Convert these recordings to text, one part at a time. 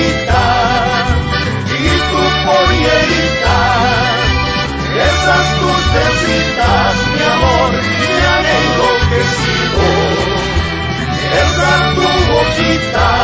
pollerita y tu pollerita, esas tus tecitas, mi amor, me han enloquecido. Esa tu boquita.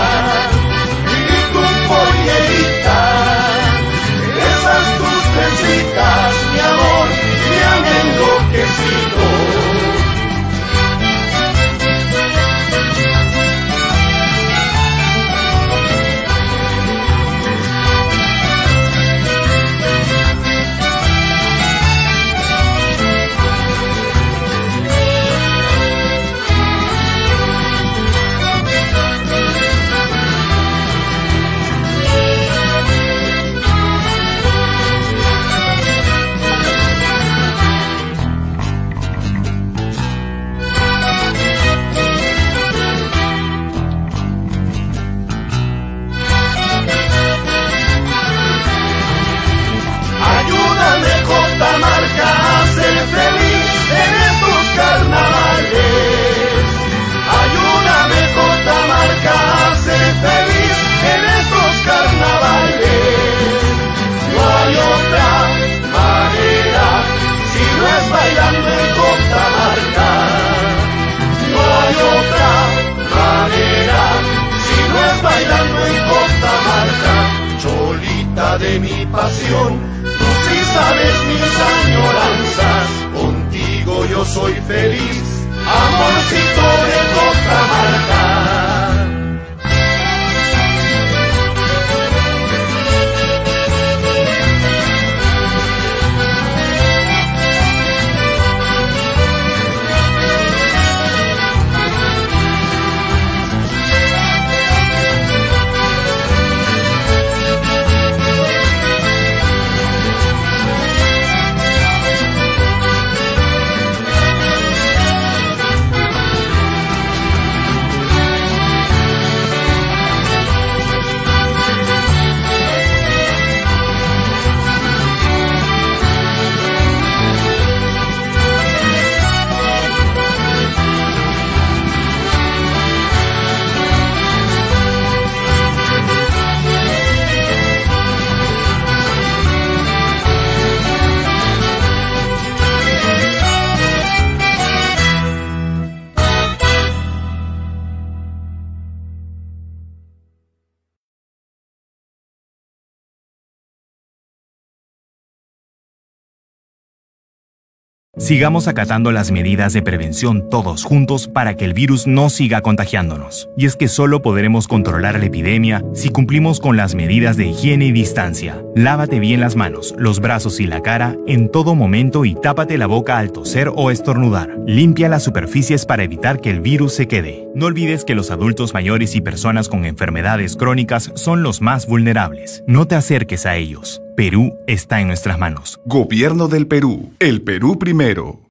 Sigamos acatando las medidas de prevención todos juntos para que el virus no siga contagiándonos. Y es que solo podremos controlar la epidemia si cumplimos con las medidas de higiene y distancia. Lávate bien las manos, los brazos y la cara en todo momento y tápate la boca al toser o estornudar. Limpia las superficies para evitar que el virus se quede. No olvides que los adultos mayores y personas con enfermedades crónicas son los más vulnerables. No te acerques a ellos. Perú está en nuestras manos. Gobierno del Perú. El Perú primero.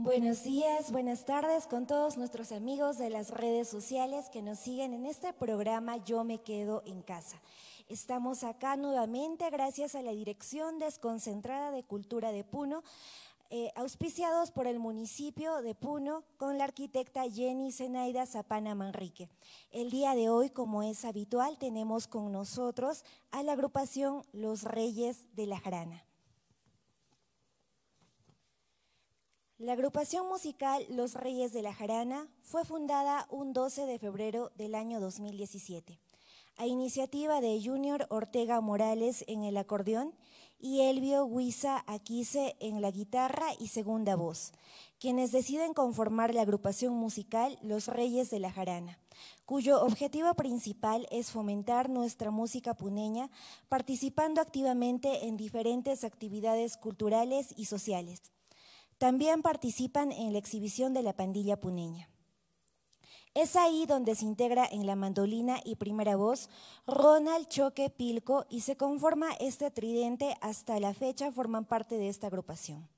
Buenos días, buenas tardes con todos nuestros amigos de las redes sociales que nos siguen en este programa Yo me quedo en casa. Estamos acá nuevamente gracias a la Dirección Desconcentrada de Cultura de Puno, eh, auspiciados por el municipio de Puno con la arquitecta Jenny Zenaida Zapana Manrique. El día de hoy, como es habitual, tenemos con nosotros a la agrupación Los Reyes de la Jarana. La agrupación musical Los Reyes de la Jarana fue fundada un 12 de febrero del año 2017, a iniciativa de Junior Ortega Morales en el acordeón y Elvio Huiza Aquise en la guitarra y segunda voz, quienes deciden conformar la agrupación musical Los Reyes de la Jarana, cuyo objetivo principal es fomentar nuestra música puneña, participando activamente en diferentes actividades culturales y sociales. También participan en la exhibición de la pandilla puneña. Es ahí donde se integra en la mandolina y primera voz Ronald Choque Pilco y se conforma este tridente hasta la fecha forman parte de esta agrupación.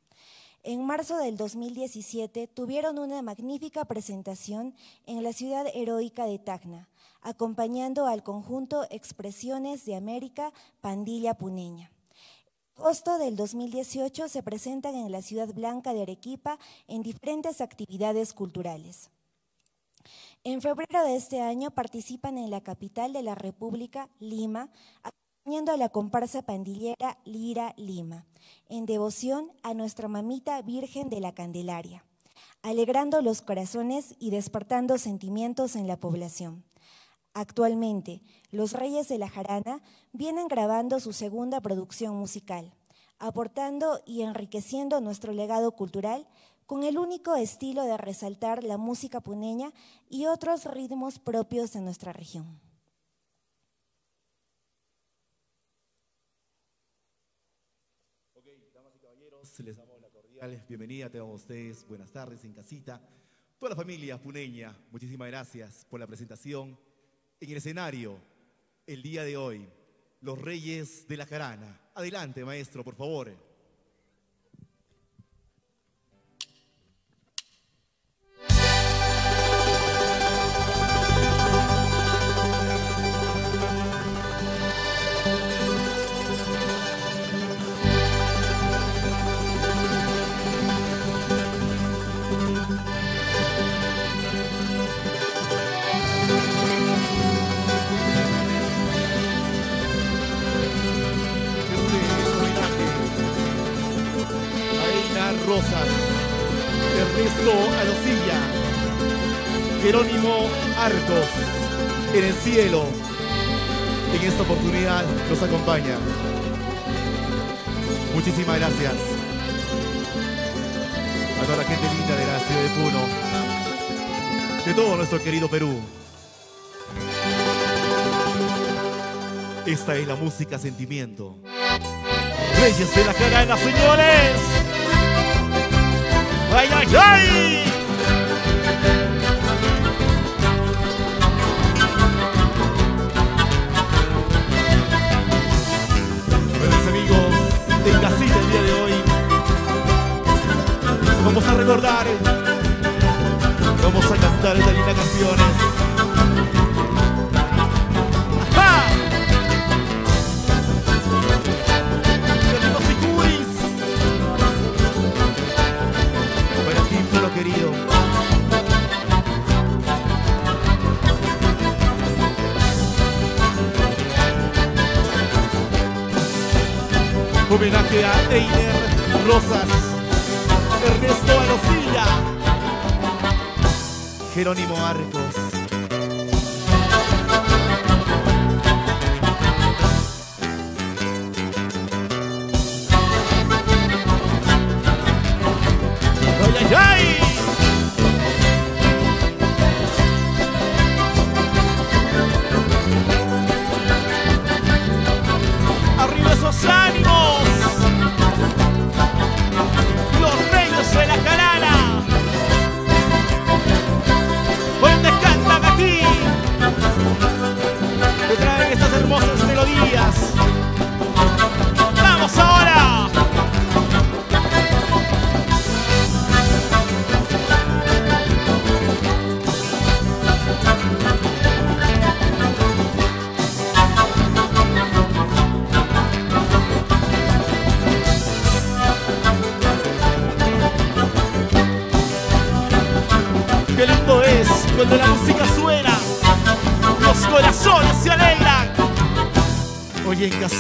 En marzo del 2017 tuvieron una magnífica presentación en la ciudad heroica de Tacna, acompañando al conjunto Expresiones de América Pandilla Puneña agosto del 2018 se presentan en la Ciudad Blanca de Arequipa en diferentes actividades culturales. En febrero de este año participan en la capital de la República, Lima, acompañando a la comparsa pandillera Lira Lima, en devoción a nuestra mamita Virgen de la Candelaria, alegrando los corazones y despertando sentimientos en la población. Actualmente, los Reyes de la Jarana vienen grabando su segunda producción musical, aportando y enriqueciendo nuestro legado cultural con el único estilo de resaltar la música puneña y otros ritmos propios de nuestra región. Ok, damas y caballeros, les damos la cordial bienvenida a todos ustedes, buenas tardes en casita. Toda la familia puneña, muchísimas gracias por la presentación en el escenario el día de hoy, los Reyes de la Jarana. Adelante, maestro, por favor. Ernesto Alocilla, Jerónimo Arcos, en el cielo. En esta oportunidad nos acompaña. Muchísimas gracias a toda la gente linda de la ciudad de Puno, de todo nuestro querido Perú. Esta es la música sentimiento. Reyes de la Carana, señores. ¡Ay, ay, ay! Buenos amigos de casita el día de hoy, vamos a recordar, vamos a cantar estas lindas canciones. Homenaje a Einer Rosas, Ernesto Alocilla, Jerónimo Arcos.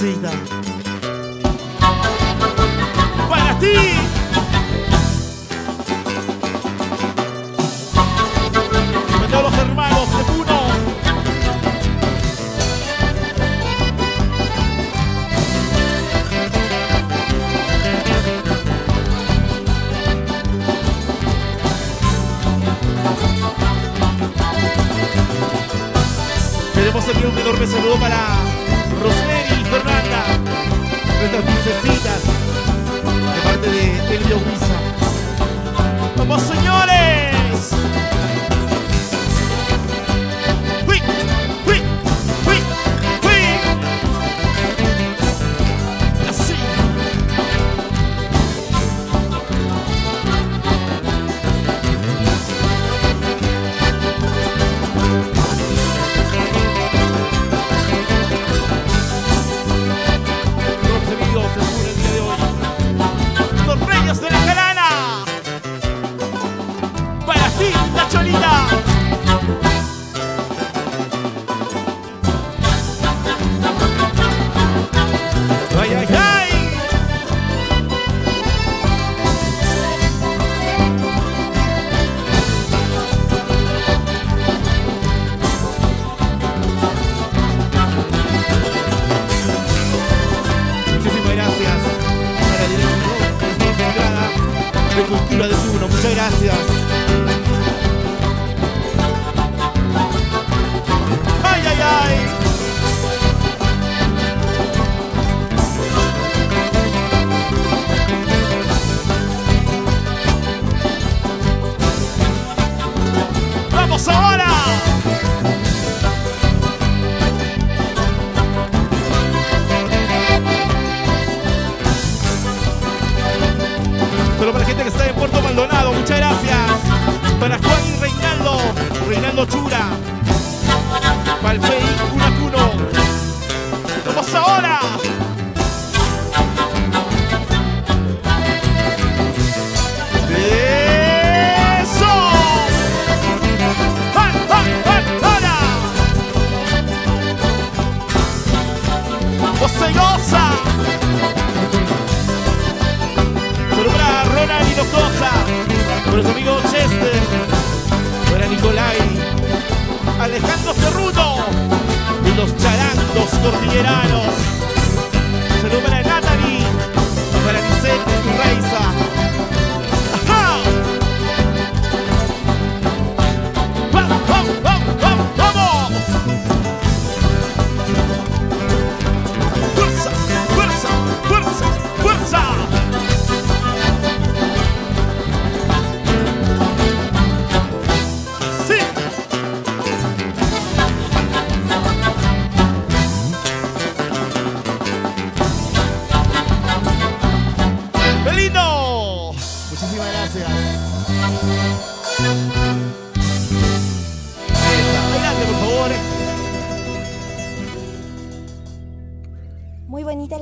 水が。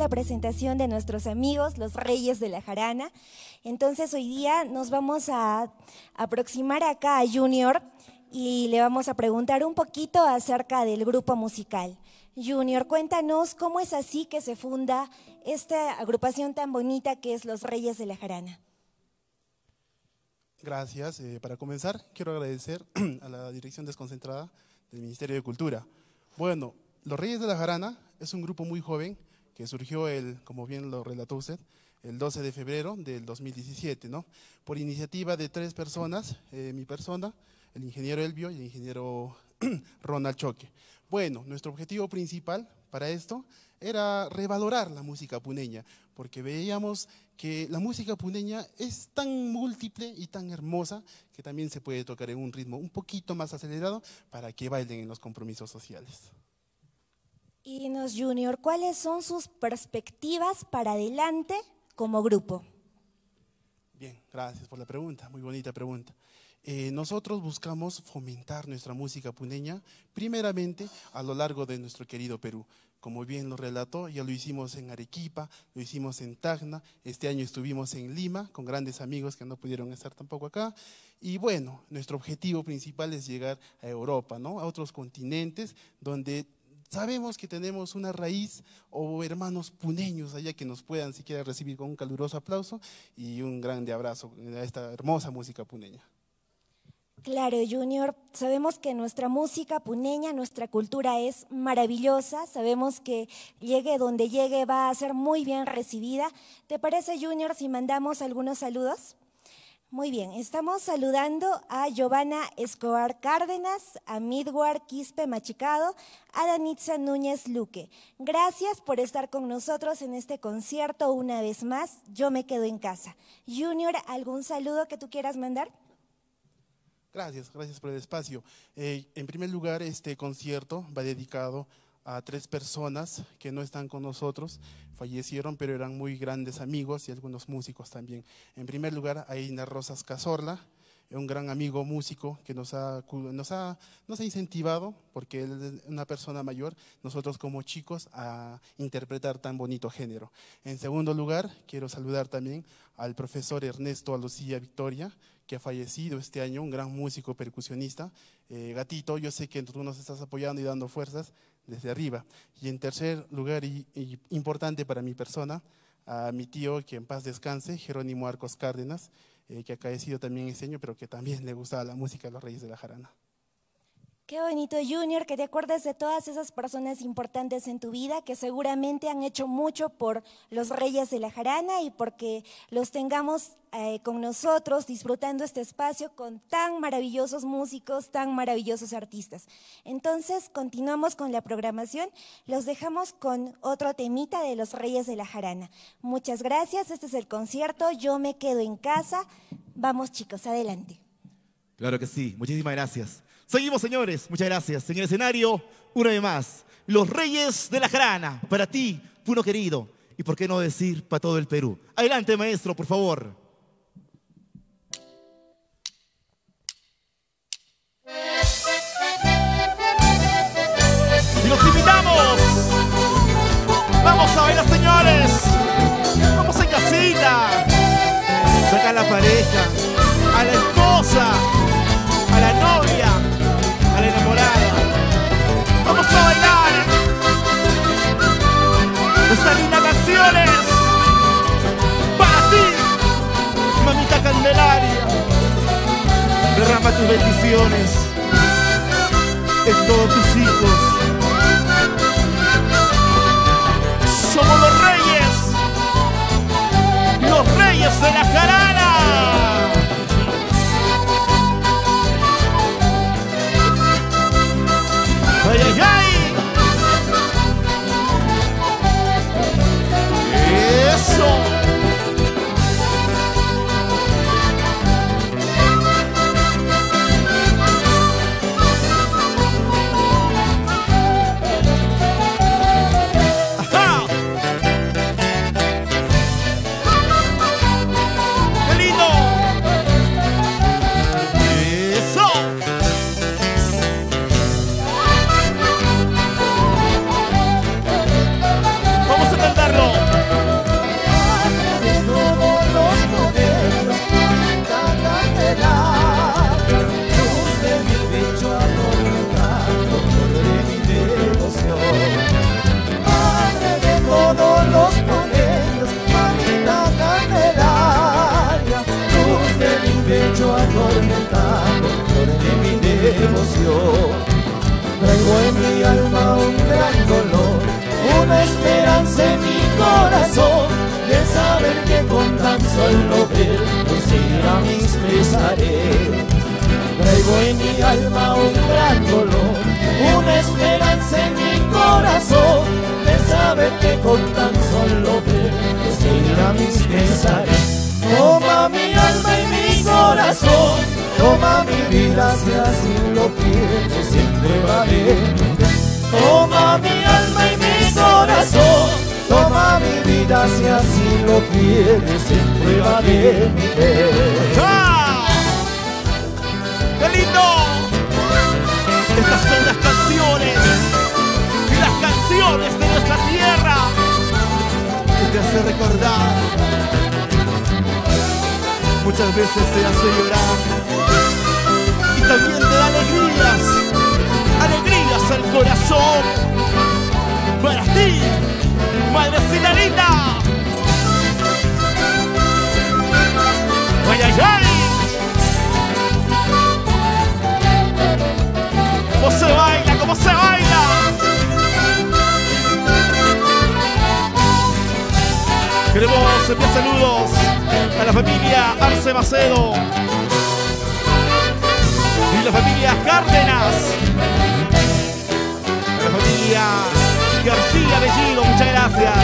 Presentación de nuestros amigos, los Reyes de la Jarana. Entonces hoy día nos vamos a aproximar acá a Junior y le vamos a preguntar un poquito acerca del grupo musical. Junior, cuéntanos cómo es así que se funda esta agrupación tan bonita que es Los Reyes de la Jarana. Gracias. Eh, para comenzar, quiero agradecer a la Dirección Desconcentrada del Ministerio de Cultura. Bueno, Los Reyes de la Jarana es un grupo muy joven que surgió, el, como bien lo relató usted, el 12 de febrero del 2017, ¿no? Por iniciativa de tres personas, eh, mi persona, el ingeniero Elvio y el ingeniero Ronald Choque. Bueno, nuestro objetivo principal para esto era revalorar la música puneña, porque veíamos que la música puneña es tan múltiple y tan hermosa que también se puede tocar en un ritmo un poquito más acelerado para que bailen en los compromisos sociales. Y dinos, Junior, ¿cuáles son sus perspectivas para adelante como grupo? Bien, gracias por la pregunta, muy bonita pregunta. Eh, nosotros buscamos fomentar nuestra música puneña, primeramente a lo largo de nuestro querido Perú. Como bien lo relató, ya lo hicimos en Arequipa, lo hicimos en Tacna, este año estuvimos en Lima con grandes amigos que no pudieron estar tampoco acá. Y bueno, nuestro objetivo principal es llegar a Europa, ¿no? a otros continentes donde Sabemos que tenemos una raíz o hermanos puneños allá que nos puedan siquiera recibir con un caluroso aplauso y un grande abrazo a esta hermosa música puneña. Claro, Junior, sabemos que nuestra música puneña, nuestra cultura es maravillosa, sabemos que llegue donde llegue va a ser muy bien recibida. ¿Te parece, Junior, si mandamos algunos saludos? Muy bien, estamos saludando a Giovanna Escobar Cárdenas, a Midward Quispe Machicado, a Danitza Núñez Luque. Gracias por estar con nosotros en este concierto una vez más. Yo me quedo en casa. Junior, ¿algún saludo que tú quieras mandar? Gracias, gracias por el espacio. Eh, en primer lugar, este concierto va dedicado a tres personas que no están con nosotros, fallecieron, pero eran muy grandes amigos y algunos músicos también. En primer lugar, a Ina Rosas Cazorla, un gran amigo músico que nos ha, nos ha, nos ha incentivado, porque él es una persona mayor, nosotros como chicos, a interpretar tan bonito género. En segundo lugar, quiero saludar también al profesor Ernesto Alucía Victoria, que ha fallecido este año, un gran músico percusionista. Eh, gatito, yo sé que tú nos estás apoyando y dando fuerzas desde arriba. Y en tercer lugar, y, importante para mi persona, a mi tío, que en paz descanse, Jerónimo Arcos Cárdenas, eh, que ha caecido también este año, pero que también le gustaba la música de los Reyes de la Jarana. Qué bonito, Junior, que te acuerdes de todas esas personas importantes en tu vida que seguramente han hecho mucho por los Reyes de la Jarana y porque los tengamos eh, con nosotros disfrutando este espacio con tan maravillosos músicos, tan maravillosos artistas. Entonces, continuamos con la programación. Los dejamos con otro temita de los Reyes de la Jarana. Muchas gracias. Este es el concierto. Yo me quedo en casa. Vamos, chicos, adelante. Claro que sí. Muchísimas gracias. Seguimos, señores. Muchas gracias. En el escenario, una vez más, los Reyes de la Jarana. Para ti, Puno querido. Y por qué no decir para todo el Perú. Adelante, maestro, por favor. Los invitamos. Vamos a bailar, señores. Vamos en casita. Saca la pareja, Derrama tus bendiciones. todos tus hijos. Somos los reyes, los reyes de la jarana. Mi alma un gran dolor, una esperanza en mi corazón, de saber que con tan solo ver lucirá mis pesares. Traigo en mi alma un gran dolor, una esperanza en mi corazón, de saber que con tan solo ver seguirá mis pesares. Toma mi alma y mi corazón, toma mi vida si así lo siempre vale. Toma mi alma y mi corazón, toma mi vida si así lo quieres, siempre vale mi fe. ¡Ah! ¡Qué lindo! Estas son las canciones, las canciones de nuestra tierra que te hace recordar. Muchas veces te hace llorar y también te da alegrías, alegrías al corazón. Para ti, madrecita linda. ¡Ay, ay, ay! ¿Cómo se baila? ¿Cómo se baila? Queremos enviar saludos a la familia Arce Macedo la familia Cárdenas. A la familia García Bellido, muchas gracias.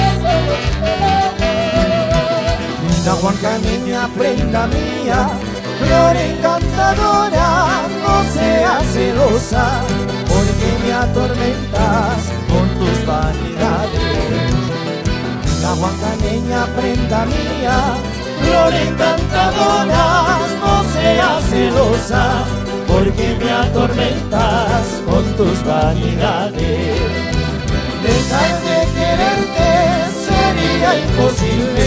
Linda Juanca, niña, prenda mía, flor encantadora, no seas celosa, porque me atormentas con tus vanidades. Linda Juanca, niña, prenda mía, flor encantadora, no seas celosa, porque me atormentas con tus vanidades. Dejar de quererte sería imposible.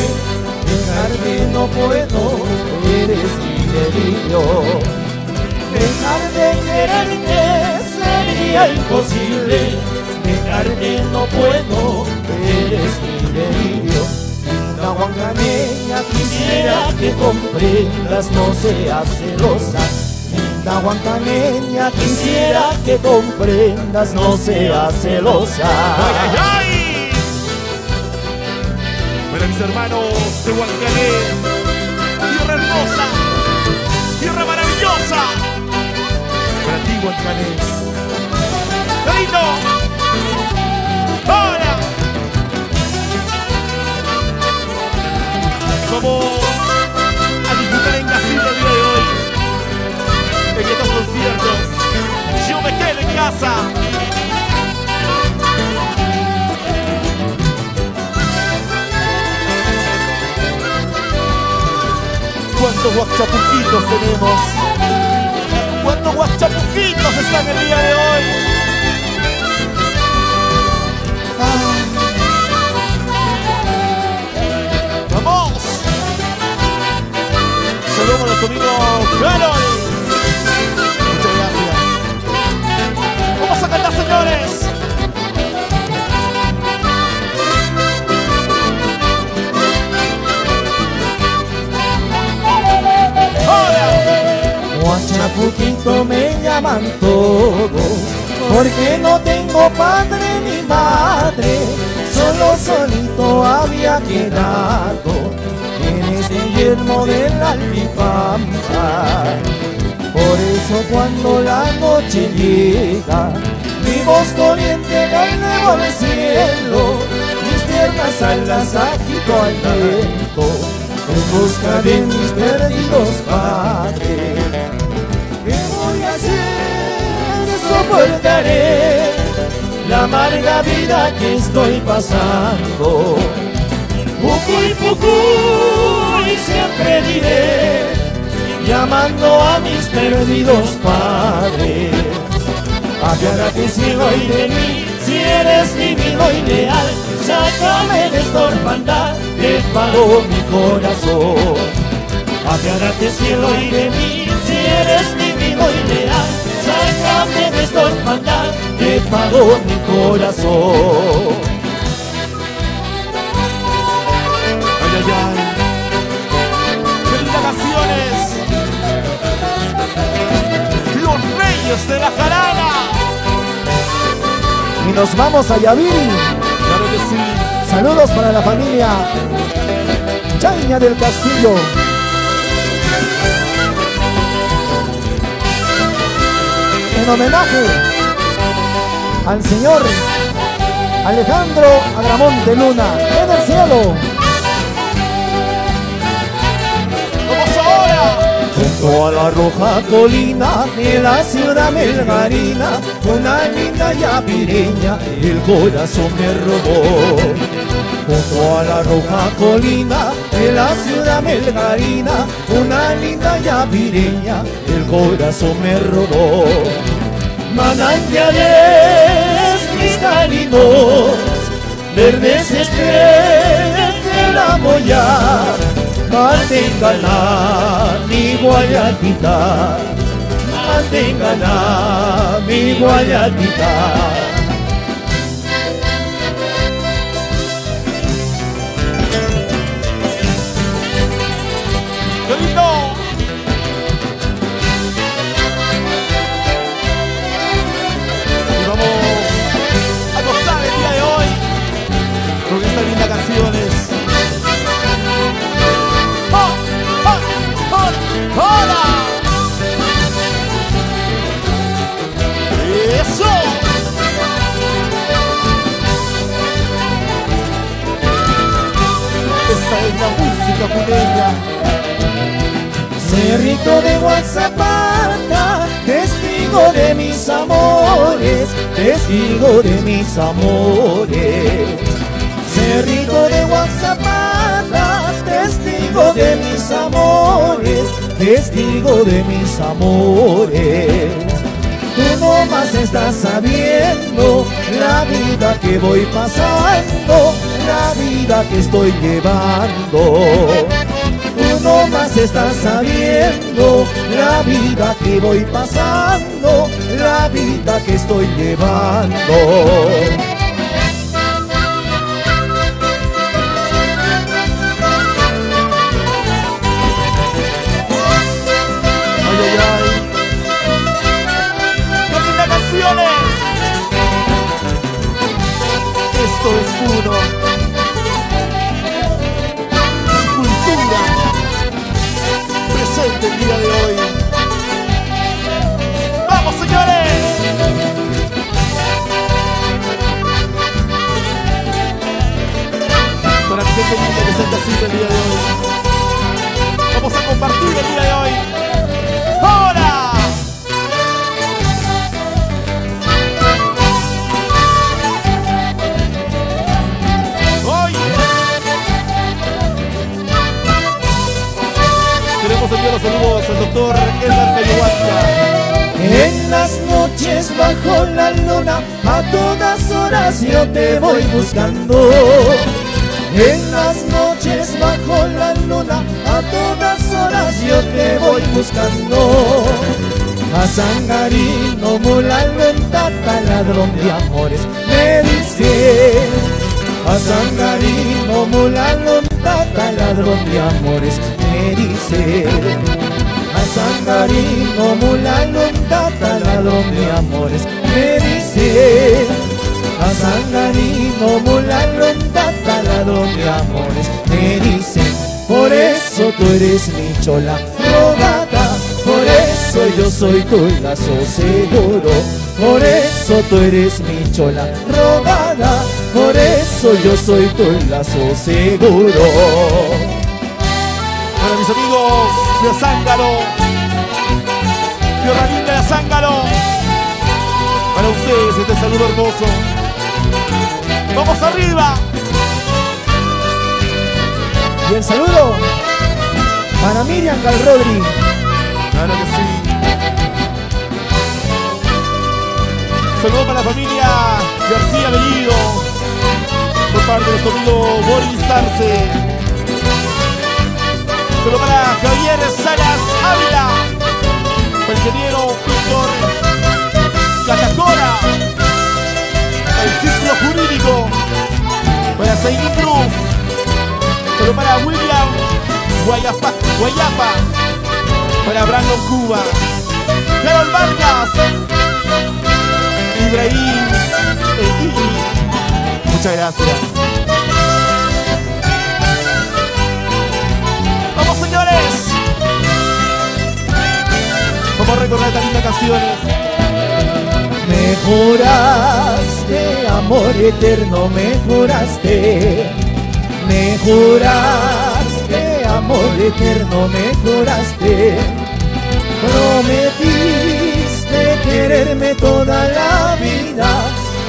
Dejarte no puedo, eres mi delirio. Dejar de quererte sería imposible. Dejarte no puedo, eres mi delirio. Huancaneña, quisiera que comprendas, no seas celosa. Linda Huancaneña, quisiera que comprendas, no seas celosa. ¡Ay! Para mis hermanos de Huancané, tierra hermosa, tierra maravillosa. Para ti, Huancané. ¡Ahora! Vamos a disfrutar en casita el día de hoy. En estos conciertos. Yo me quedo en casa. ¿Cuántos guachapuquitos tenemos? ¿Cuántos guachapuquitos están el día de hoy? ¡Vamos! Saludos a los amigos Carol. A cantar, señores. Me llaman todos, porque no tengo padre ni madre, solo solito había quedado en este yermo del altipampa. Por eso cuando la noche llega, mi voz doliente la elevo al cielo, mis tiernas alas agito al viento, en busca de mis perdidos padres. ¿Qué voy a hacer? Soportaré la amarga vida que estoy pasando. Pucuy, pucuy, siempre diré, llamando a mis perdidos padres. Apiádate cielo y de mí, si eres divino y leal, sácame de esta orfandad, te pago mi corazón. Apiádate cielo y de mí, si eres divino y leal, sácame de esta orfandad, te pago mi corazón. Ay, ay, ay. Los Reyes de la Jarana. Y nos vamos a Yaviri. Claro que sí. Saludos para la familia Chaña del Castillo. En homenaje al señor Alejandro Agramonte Luna en el cielo. A la roja colina de la ciudad melgarina, una linda yapireña el corazón me robó. Junto a la roja colina de la ciudad melgarina, una linda yapireña el corazón me robó. Manantiales cristalinos, verdes estrellas del amoyar, manténgala mi guayatita, manténgala mi guayatita. ¡Qué lindo! Puneña. Cerrito de Guazapata, testigo de mis amores, testigo de mis amores. Cerrito de Guazapata, testigo de mis amores, testigo de mis amores. Tú nomás estás sabiendo la vida que voy pasando, la vida que estoy llevando. Tú nomás estás sabiendo la vida que voy pasando, la vida que estoy llevando. Vamos a compartir el día de hoy. ¡Ahora! ¡Oye! Queremos enviar los saludos al doctor Edgar Cayohuasca. En las noches bajo la luna, a todas horas yo te voy buscando. En las noches bajo la luna, a todas horas yo te voy buscando. A Sangarino, mulalo en tata, ladrón de amores, me dice. A Sangarino, mulalo en tata, ladrón de amores, me dice. A Sangarino, mulalo, tata, ladrón de amores, me dice. A Sangarino, mulalo, tata, ladrón de amores, me dice. Por eso tú eres mi chola rogada, por eso yo soy tu lazo seguro. Por eso tú eres mi chola rogada, por eso yo soy tu lazo seguro. Para mis amigos de Azángaro, Tierra Linda de Azángaro, para ustedes este saludo hermoso. ¡Vamos arriba! Y el saludo para Miriam Galrodri. Claro que sí. Saludos para la familia García Bellido, por parte de nuestro amigo Boris Arce. Saludos para Javier Salas Ávila, el ingeniero Víctor el ciclo jurídico, para Zainin Cruz, saludos para William Guayapa, Guayapa, para Brandon Cuba, Carol Vargas, Ibrahim, Iggy. Muchas gracias. ¡Vamos, señores! Vamos a recordar estas lindas canciones. Mejoraste, amor eterno, mejoraste. Mejoraste, amor eterno, mejoraste. Prometiste quererme toda la vida,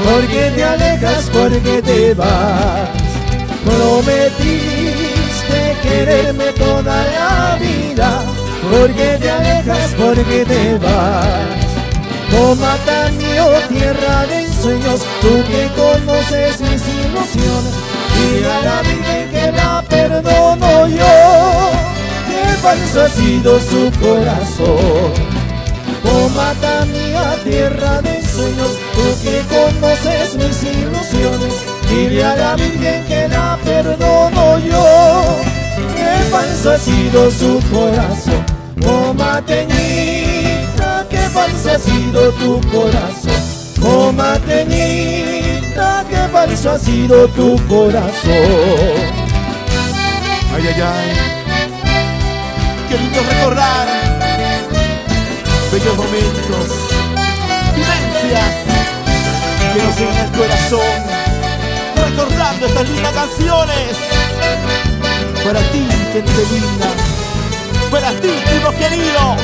porque te alejas, porque te vas. Prometiste quererme toda la vida, porque te alejas, porque te vas. Oh mata mío, tierra de sueños, tú que conoces mis ilusiones, y a la Virgen que la perdono yo, que falso ha sido su corazón. Oh mata mía, tierra de sueños, tú que conoces mis ilusiones, dile a la Virgen que la perdono yo, que falso ha sido su corazón. Oh mateñita, que falso ha sido tu corazón. Oh mateñita, que falso ha sido tu corazón. Ay, ay, ay. Qué lindo recordar. Bellos momentos. Vivencias que nos llenan el corazón. Recordando estas lindas canciones. Para ti, gente linda. Para ti, primo querido.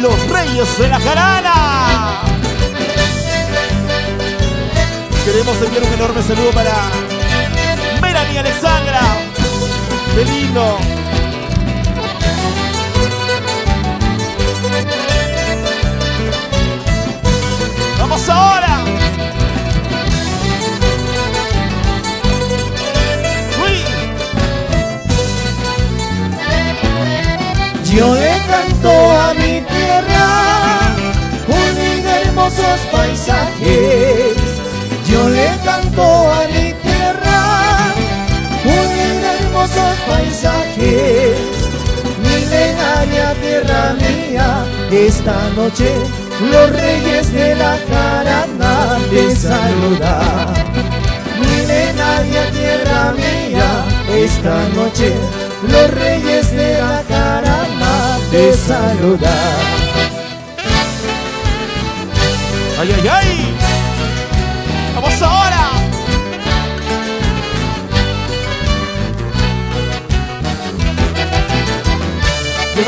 Los Reyes de la Jarana. Queremos enviar un enorme saludo para Melanie Alexandra. ¡Qué lindo! ¡Vamos ahora! ¡Uy! Yo le canto a mi tierra un hermosos paisajes. Yo le canto a mi tierra de hermosos paisajes. Milenaria tierra mía, esta noche los reyes de la jarana te saludan. Milenaria tierra mía, esta noche los reyes de la jarana te saludan. ¡Ay, ay, ay!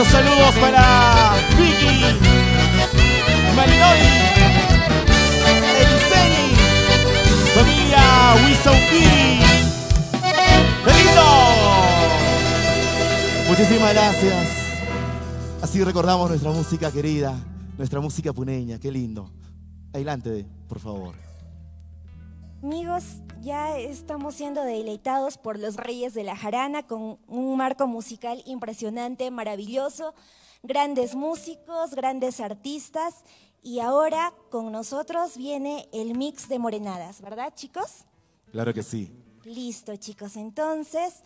Saludos para Vicky, Marinoi, Eliseni, familia Wisauki. ¡Qué lindo! Muchísimas gracias. Así recordamos nuestra música querida, nuestra música puneña. Qué lindo. Adelante, por favor. Amigos, ya estamos siendo deleitados por los Reyes de la Jarana con un marco musical impresionante, maravilloso, grandes músicos, grandes artistas y ahora con nosotros viene el mix de morenadas, ¿verdad chicos? Claro que sí. Listo chicos, entonces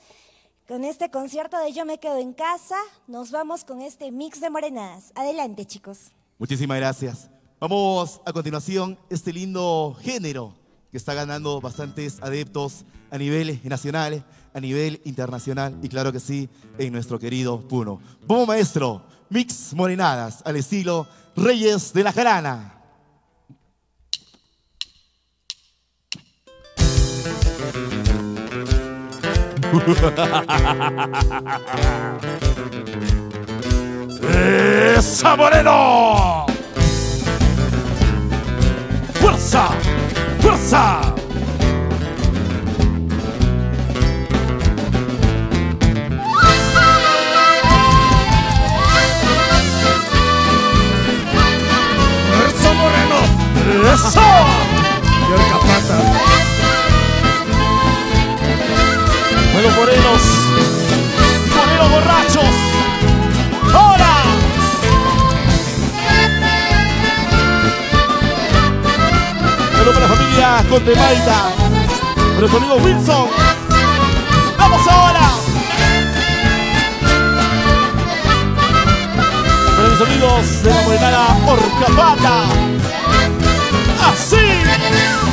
Con este concierto de Yo me quedo en casa, nos vamos con este mix de morenadas. Adelante, chicos. Muchísimas gracias. Vamos a continuación este lindo género que está ganando bastantes adeptos a nivel nacional, a nivel internacional y claro que sí, en nuestro querido Puno. Vamos maestro, mix morenadas al estilo Reyes de la Jarana. ¡Esa Moreno! ¡Fuerza! ¡Fuerza! ¡Fuerza Moreno! ¡Eso! Y el capata. Bueno, morenos, morenos borrachos, Conde Malta, para nuestro amigo Wilson. ¡Vamos ahora! Para mis amigos de la morenada Orcapata. ¡Así!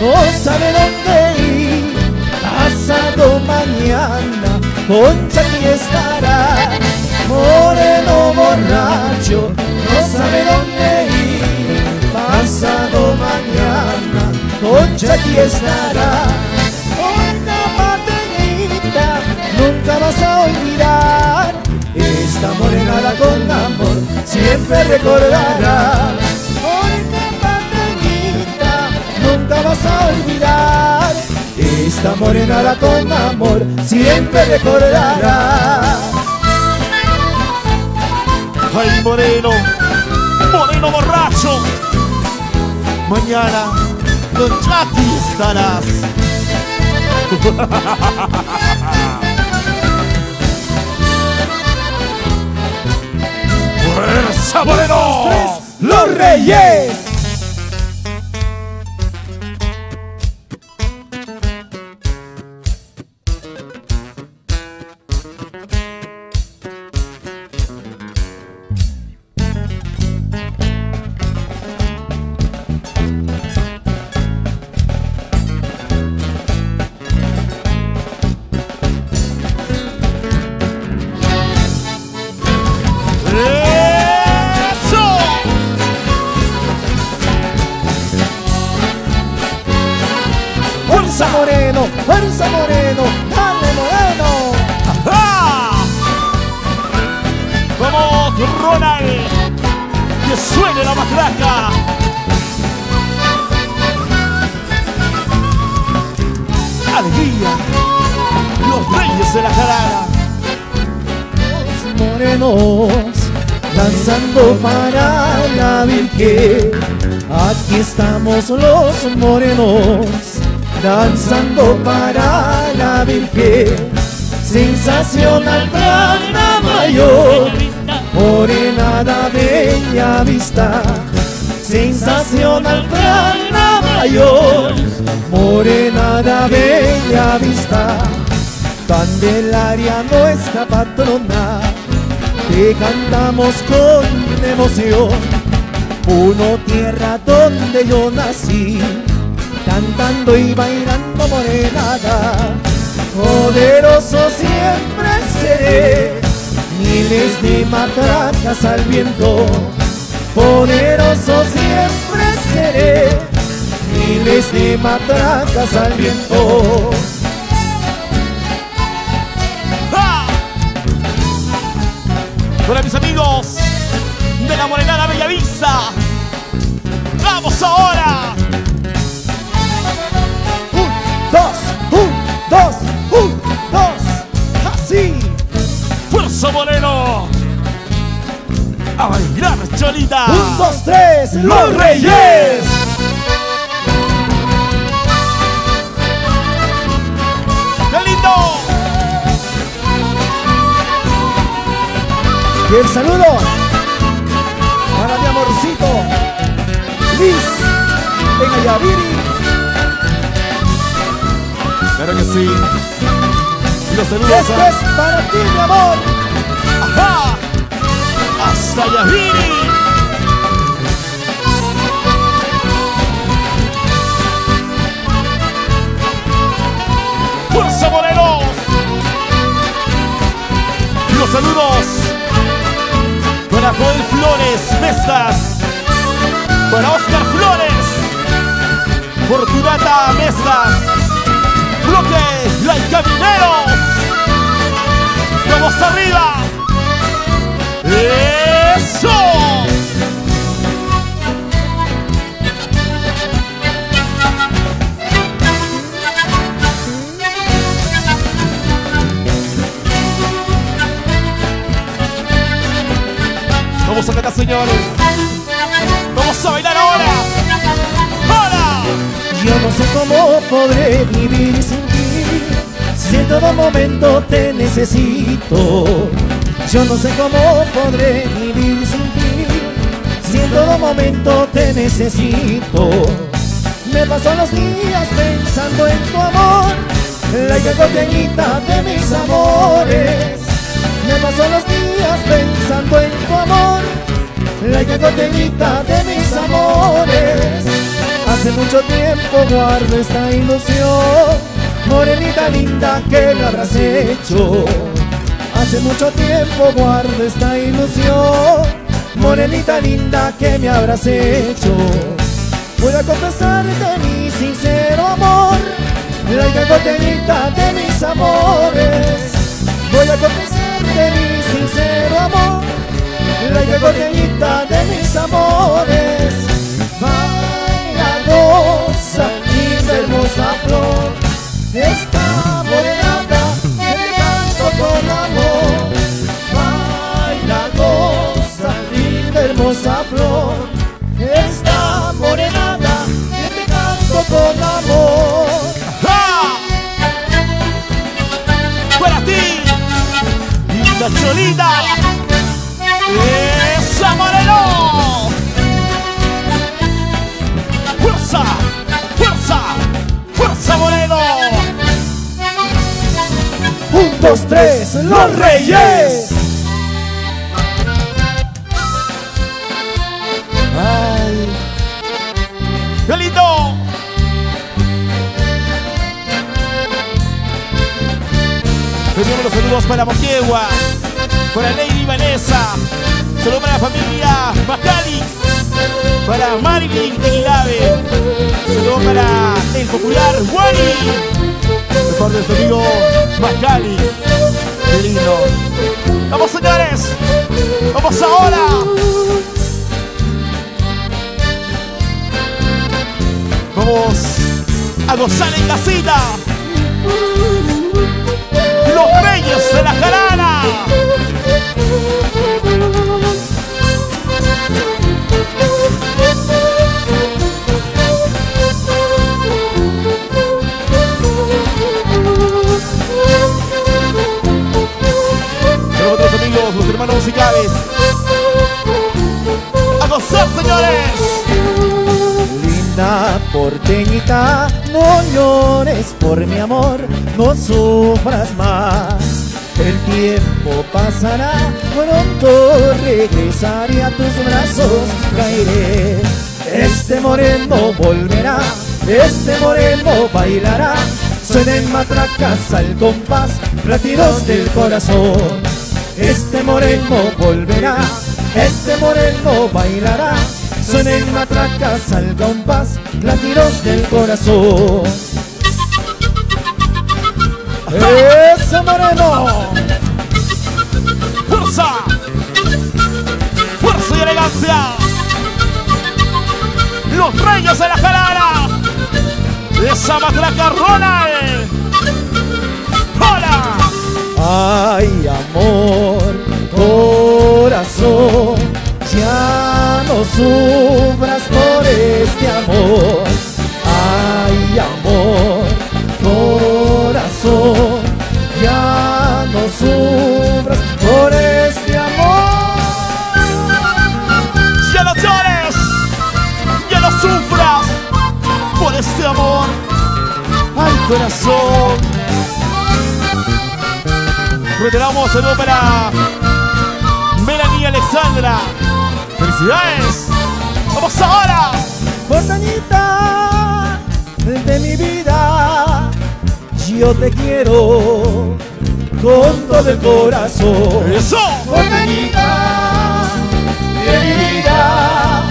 No sabe dónde ir. Pasado mañana, Concha aquí estará. Moreno borracho, no sabe dónde ir. Pasado mañana, Concha aquí estará. Oiga, patenita, nunca vas a olvidar. Esta morenada con amor siempre recordarás. Nunca vas a olvidar. Esta morenada con amor siempre recordarás. ¡Ay, moreno! ¡Moreno borracho! Mañana con Jackie estarás. ¡Fuerza Moreno! Los Reyes. Estamos los morenos danzando para la Virgen. Sensacional plana mayor, morenada bella vista. Sensacional plana mayor, morenada bella vista. Candelaria nuestra patrona, te cantamos con emoción. Uno tierra donde yo nací, cantando y bailando morenada. Poderoso siempre seré, miles de matracas al viento. Poderoso siempre seré, miles de matracas al viento. los Reyes. ¡Qué lindo! Y el saludo para mi amorcito Luis en Ayaviri. Claro que sí. Los saludos. Esto es para ti, mi amor. Ajá. Hasta Ayaviri. Saludos para Joel Flores Mestas, para Oscar Flores, Fortunata Mestas, Bloque Laicamineros. Vivir sin ti. Si en todo momento te necesito Yo no sé cómo podré vivir sin ti. Si en todo momento te necesito Me paso los días pensando en tu amor La coteñita de mis amores. Me paso los días pensando en tu amor La coteñita de mis amores Hace mucho tiempo guardo esta ilusión Morenita linda que me habrás hecho. Hace mucho tiempo guardo esta ilusión Morenita linda que me habrás hecho. Voy a confesarte mi sincero amor La gagotenita de mis amores. Voy a confesarte mi sincero amor La gagotenita de mis amores linda hermosa flor Esta morenada que te canto con amor Baila, goza, linda hermosa flor Esta morenada te canto con amor ¡Ja! ¡Para ti! ¡Linda Cholita! ¡Esa Moreno! ¡Fuerza! ¡Fuerza Moreno! Un, dos, tres, los reyes ¡Ay! ¡Qué lindo! Los saludos para Moquegua, para Lady Vanessa, saludos para la familia Bacali, para Marilyn de Guilave, saludos para el popular Wally, parte de su amigo Bacali. ¡Qué lindo! ¡Vamos señores! ¡Vamos ahora! Vamos a gozar en casita. Los reyes de la jarana. Musicales. A gozar, señores. Linda porteñita, no llores por mi amor, no sufras más. El tiempo pasará, pronto regresaré a tus brazos, caeré. Este moreno volverá, este moreno bailará. Suenen matracas al compás, latidos del corazón. Este moreno volverá, este moreno bailará. Suenen matracas al compás, latidos del corazón. ¡Ese moreno! ¡Fuerza! ¡Fuerza y elegancia! ¡Los reyes de la jarana! ¡Esa matraca Ronald! Ay, amor, corazón, ya no sufras por este amor. Ay, amor, corazón, ya no sufras por este amor. Ya no llores, ya no sufras por este amor. Ay, corazón. Reiteramos saludo para Melanie Alexandra. ¡Felicidades! ¡Vamos ahora! Montañita de mi vida, yo te quiero con todo el corazón. ¡Eso! Montañita de mi vida,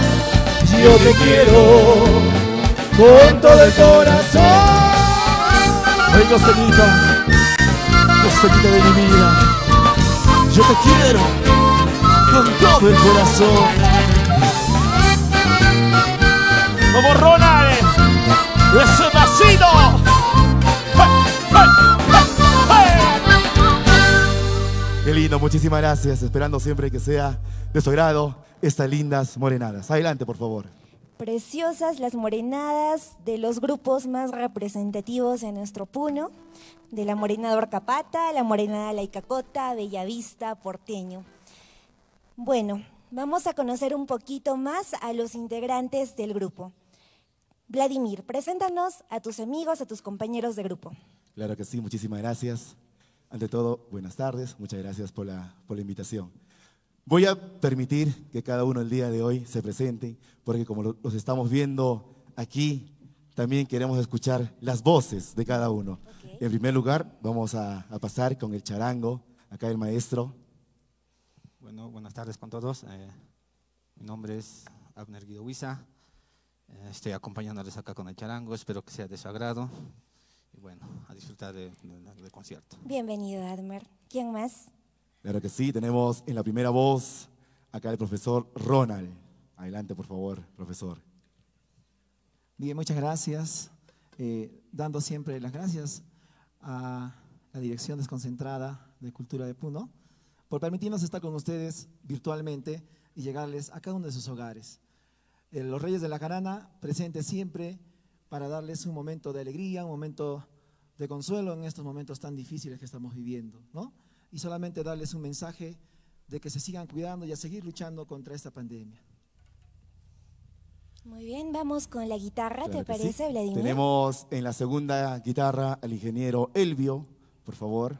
yo te quiero con todo el corazón. Ay, costeñita, costeñita de mi vida, yo te quiero con todo el corazón. ¡Vamos, Ronald! ¡Ese vacío! Qué lindo, muchísimas gracias. Esperando siempre que sea de su agrado estas lindas morenadas. Adelante, por favor. Preciosas las morenadas de los grupos más representativos de nuestro Puno, de la morenada Orcapata, la morenada Laicacota, Bellavista, Porteño. Bueno, vamos a conocer un poquito más a los integrantes del grupo. Vladimir, preséntanos a tus amigos, a tus compañeros de grupo. Claro que sí, muchísimas gracias. Ante todo, buenas tardes. Muchas gracias por la, por la invitación. Voy a permitir que cada uno el día de hoy se presente, porque como lo- los estamos viendo aquí, también queremos escuchar las voces de cada uno. En primer lugar, vamos a, a pasar con el charango, acá el maestro. Bueno, buenas tardes con todos. Eh, mi nombre es Abner Guido Huiza. Eh, estoy acompañándoles acá con el charango. Espero que sea de su agrado. Y bueno, a disfrutar de- de- del concierto. Bienvenido, Admer. ¿Quién más? Claro que sí, tenemos en la primera voz acá el profesor Ronald. Adelante, por favor, profesor. Bien, muchas gracias. Eh, dando siempre las gracias a la Dirección Desconcentrada de Cultura de Puno por permitirnos estar con ustedes virtualmente y llegarles a cada uno de sus hogares. Eh, los Reyes de la Jarana presentes siempre para darles un momento de alegría, un momento de consuelo en estos momentos tan difíciles que estamos viviendo, ¿no? Y solamente darles un mensaje de que se sigan cuidando y a seguir luchando contra esta pandemia. Muy bien, vamos con la guitarra, Claro ¿te sí. parece, Vladimir? Tenemos en la segunda guitarra al ingeniero Elvio, por favor.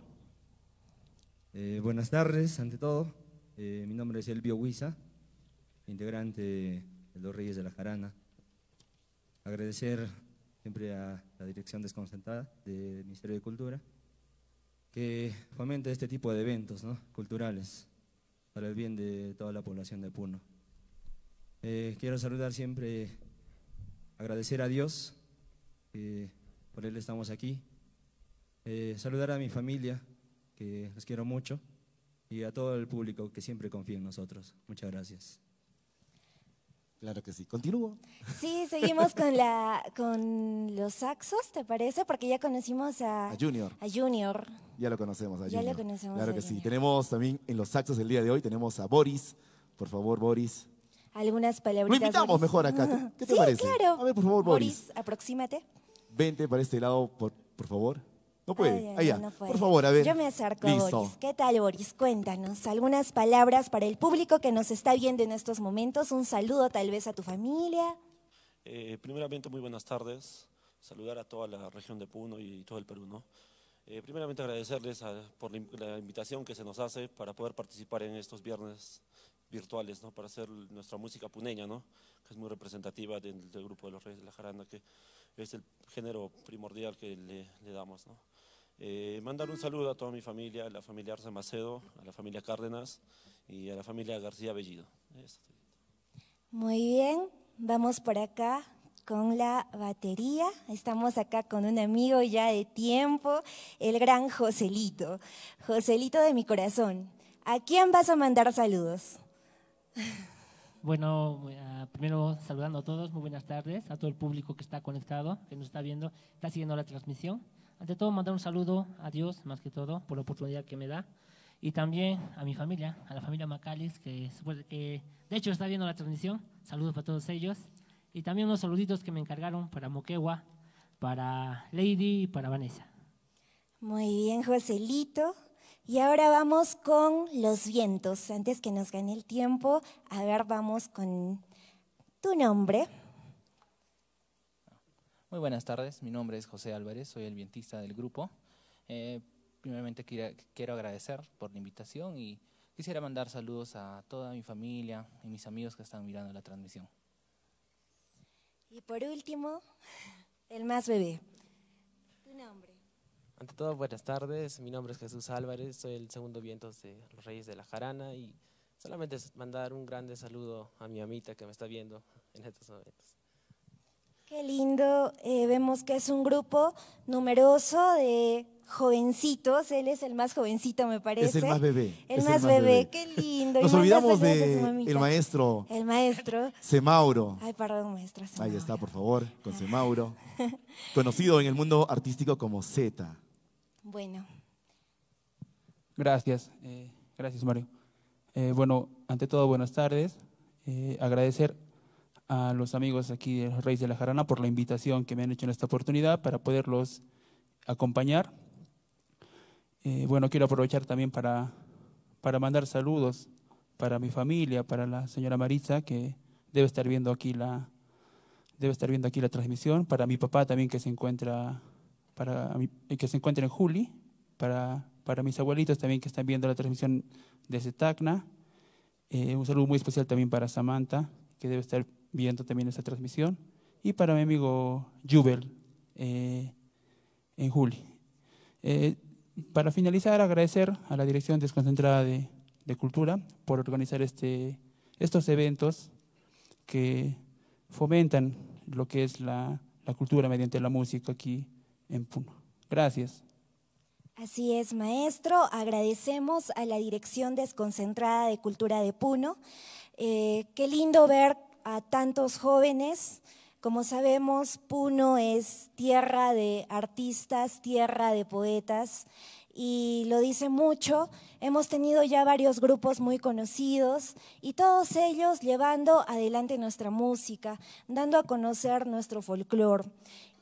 Eh, buenas tardes, ante todo. Eh, mi nombre es Elvio Huiza, integrante de los Reyes de la Jarana. Agradecer siempre a la Dirección Desconcentrada del Ministerio de Cultura que fomenta este tipo de eventos ¿no? culturales para el bien de toda la población de Puno. Eh, quiero saludar siempre, agradecer a Dios, que por Él estamos aquí. Eh, saludar a mi familia, que los quiero mucho, y a todo el público que siempre confía en nosotros. Muchas gracias. Claro que sí. Continúo. Sí, seguimos con, la, con los saxos, ¿te parece? Porque ya conocimos a, A Junior. a Junior. Ya lo conocemos. A Ya lo Junior. conocemos Claro a que sí. Junior. Tenemos también en los saxos el día de hoy, tenemos a Boris. Por favor, Boris. Algunas palabritas. Lo invitamos Boris. mejor acá. ¿Qué- te sí, parece? claro. A ver, por favor, Boris. aproxímate. Vente para este lado, por, por favor. No puede. Ay, Allá. no puede. Por favor, a ver. Yo me acerco a Listo. Boris. ¿Qué tal, Boris? Cuéntanos algunas palabras para el público que nos está viendo en estos momentos. Un saludo tal vez a tu familia. Eh, primeramente, muy buenas tardes. Saludar a toda la región de Puno y todo el Perú. ¿no? Eh, primeramente, agradecerles a- por la invitación que se nos hace para poder participar en estos viernes virtuales, ¿no? para hacer nuestra música puneña, ¿no? que es muy representativa del, grupo de los Reyes de la Jarana, que es el género primordial que le, damos. ¿no? Eh, mandar un saludo a toda mi familia, a la familia Arce Macedo, a la familia Cárdenas y a la familia García Bellido. Muy bien, vamos por acá con la batería. Estamos acá con un amigo ya de tiempo, el gran Joselito. Joselito de mi corazón. ¿A quién vas a mandar saludos? Bueno, eh, primero saludando a todos, muy buenas tardes, a todo el público que está conectado, que nos está viendo, está siguiendo la transmisión. Ante todo, mandar un saludo a Dios, más que todo, por la oportunidad que me da. Y también a mi familia, a la familia Macalis, que, supo- que de hecho está viendo la transmisión. Saludos para todos ellos. Y también unos saluditos que me encargaron para Moquegua, para Lady y para Vanessa. Muy bien, Joselito. Y ahora vamos con los vientos. Antes que nos gane el tiempo, a ver, vamos con tu nombre. Muy buenas tardes, mi nombre es José Álvarez, soy el vientista del grupo. Eh, primeramente quiero, quiero agradecer por la invitación y quisiera mandar saludos a toda mi familia y mis amigos que están mirando la transmisión. Y por último, el más bebé. Tu nombre. Ante todo, buenas tardes. Mi nombre es Jesús Álvarez, soy el segundo viento de los Reyes de la Jarana y solamente mandar un grande saludo a mi amita que me está viendo en estos momentos. Qué lindo. Eh, vemos que es un grupo numeroso de jovencitos. Él es el más jovencito, me parece. Es el más bebé. El, es más, bebé. qué lindo. Nos olvidamos de el maestro El maestro. Semauro. Ay, perdón, maestra. Ahí Semauro. está, por favor, con Semauro. Conocido en el mundo artístico como Z. Bueno, Gracias, eh, gracias Mario. Eh, bueno, ante todo, buenas tardes. Eh, agradecer a los amigos aquí de Reyes de la Jarana por la invitación que me han hecho en esta oportunidad para poderlos acompañar. Bueno, quiero aprovechar también para, para mandar saludos para mi familia, para la señora Maritza, que debe estar viendo aquí la, debe estar viendo aquí la transmisión, para mi papá también que se encuentra, para mi- que se encuentra en Juli, para, para mis abuelitos también que están viendo la transmisión desde Tacna. Eh, un saludo muy especial también para Samantha, que debe estar viendo también esta transmisión. Y para mi amigo Jubel, eh, en Juli. Eh, para finalizar, agradecer a la Dirección Desconcentrada de, de Cultura por organizar este, estos eventos que fomentan lo que es la, la cultura mediante la música aquí en Puno. Gracias. así es, maestro. Agradecemos a la Dirección Desconcentrada de Cultura de Puno. Eh, qué lindo ver a tantos jóvenes. Como sabemos, Puno es tierra de artistas, tierra de poetas, y lo dice mucho. Hemos tenido ya varios grupos muy conocidos y todos ellos llevando adelante nuestra música, dando a conocer nuestro folclore.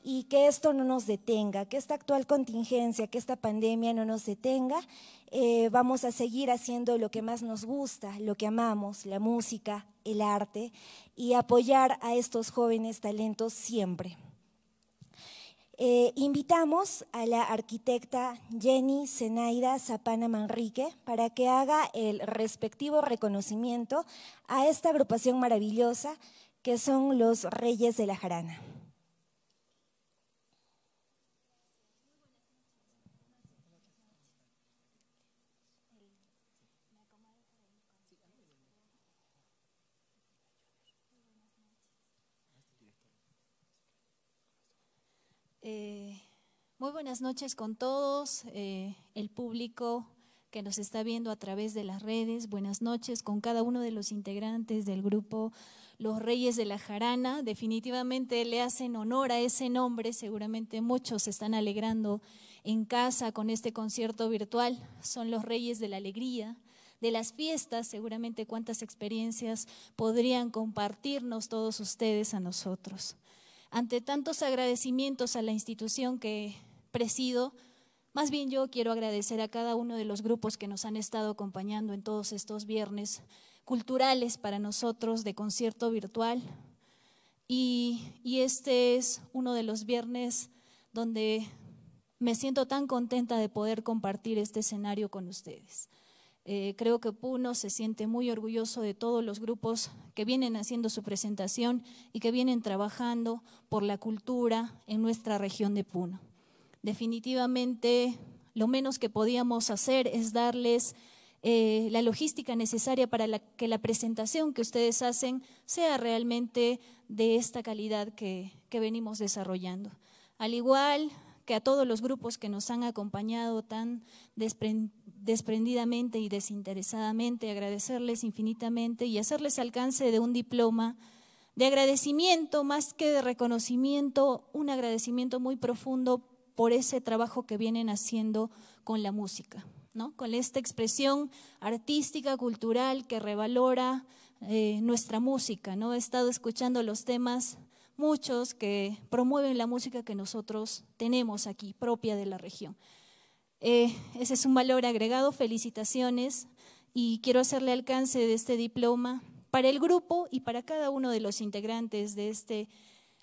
Y que esto no nos detenga, que esta actual contingencia, que esta pandemia no nos detenga. Eh, vamos a seguir haciendo lo que más nos gusta, lo que amamos, la música, el arte, y apoyar a estos jóvenes talentos siempre. Eh, invitamos a la arquitecta Jenny Zenaida Zapana Manrique para que haga el respectivo reconocimiento a esta agrupación maravillosa que son los Reyes de la Jarana. Muy buenas noches con todos, eh, el público que nos está viendo a través de las redes. Buenas noches con cada uno de los integrantes del grupo Los Reyes de la Jarana. Definitivamente le hacen honor a ese nombre. Seguramente muchos se están alegrando en casa con este concierto virtual. Son los Reyes de la Alegría de las fiestas, seguramente cuántas experiencias podrían compartirnos todos ustedes a nosotros. Ante tantos agradecimientos a la institución que presido, más bien yo quiero agradecer a cada uno de los grupos que nos han estado acompañando en todos estos viernes culturales para nosotros de concierto virtual. Y, este es uno de los viernes donde me siento tan contenta de poder compartir este escenario con ustedes. Eh, creo que Puno se siente muy orgulloso de todos los grupos que vienen haciendo su presentación y que vienen trabajando por la cultura en nuestra región de Puno. Definitivamente, lo menos que podíamos hacer es darles eh, la logística necesaria para la- que la presentación que ustedes hacen sea realmente de esta calidad que, que venimos desarrollando. Al igual que a todos los grupos que nos han acompañado tan despren- desprendidamente y desinteresadamente, agradecerles infinitamente y hacerles alcance de un diploma de agradecimiento más que de reconocimiento, un agradecimiento muy profundo por ese trabajo que vienen haciendo con la música, ¿no? con esta expresión artística, cultural que revalora eh, nuestra música. ¿no? He estado escuchando los temas muchos que promueven la música que nosotros tenemos aquí, propia de la región. Eh, ese es un valor agregado, felicitaciones y quiero hacerle alcance de este diploma para el grupo y para cada uno de los integrantes de este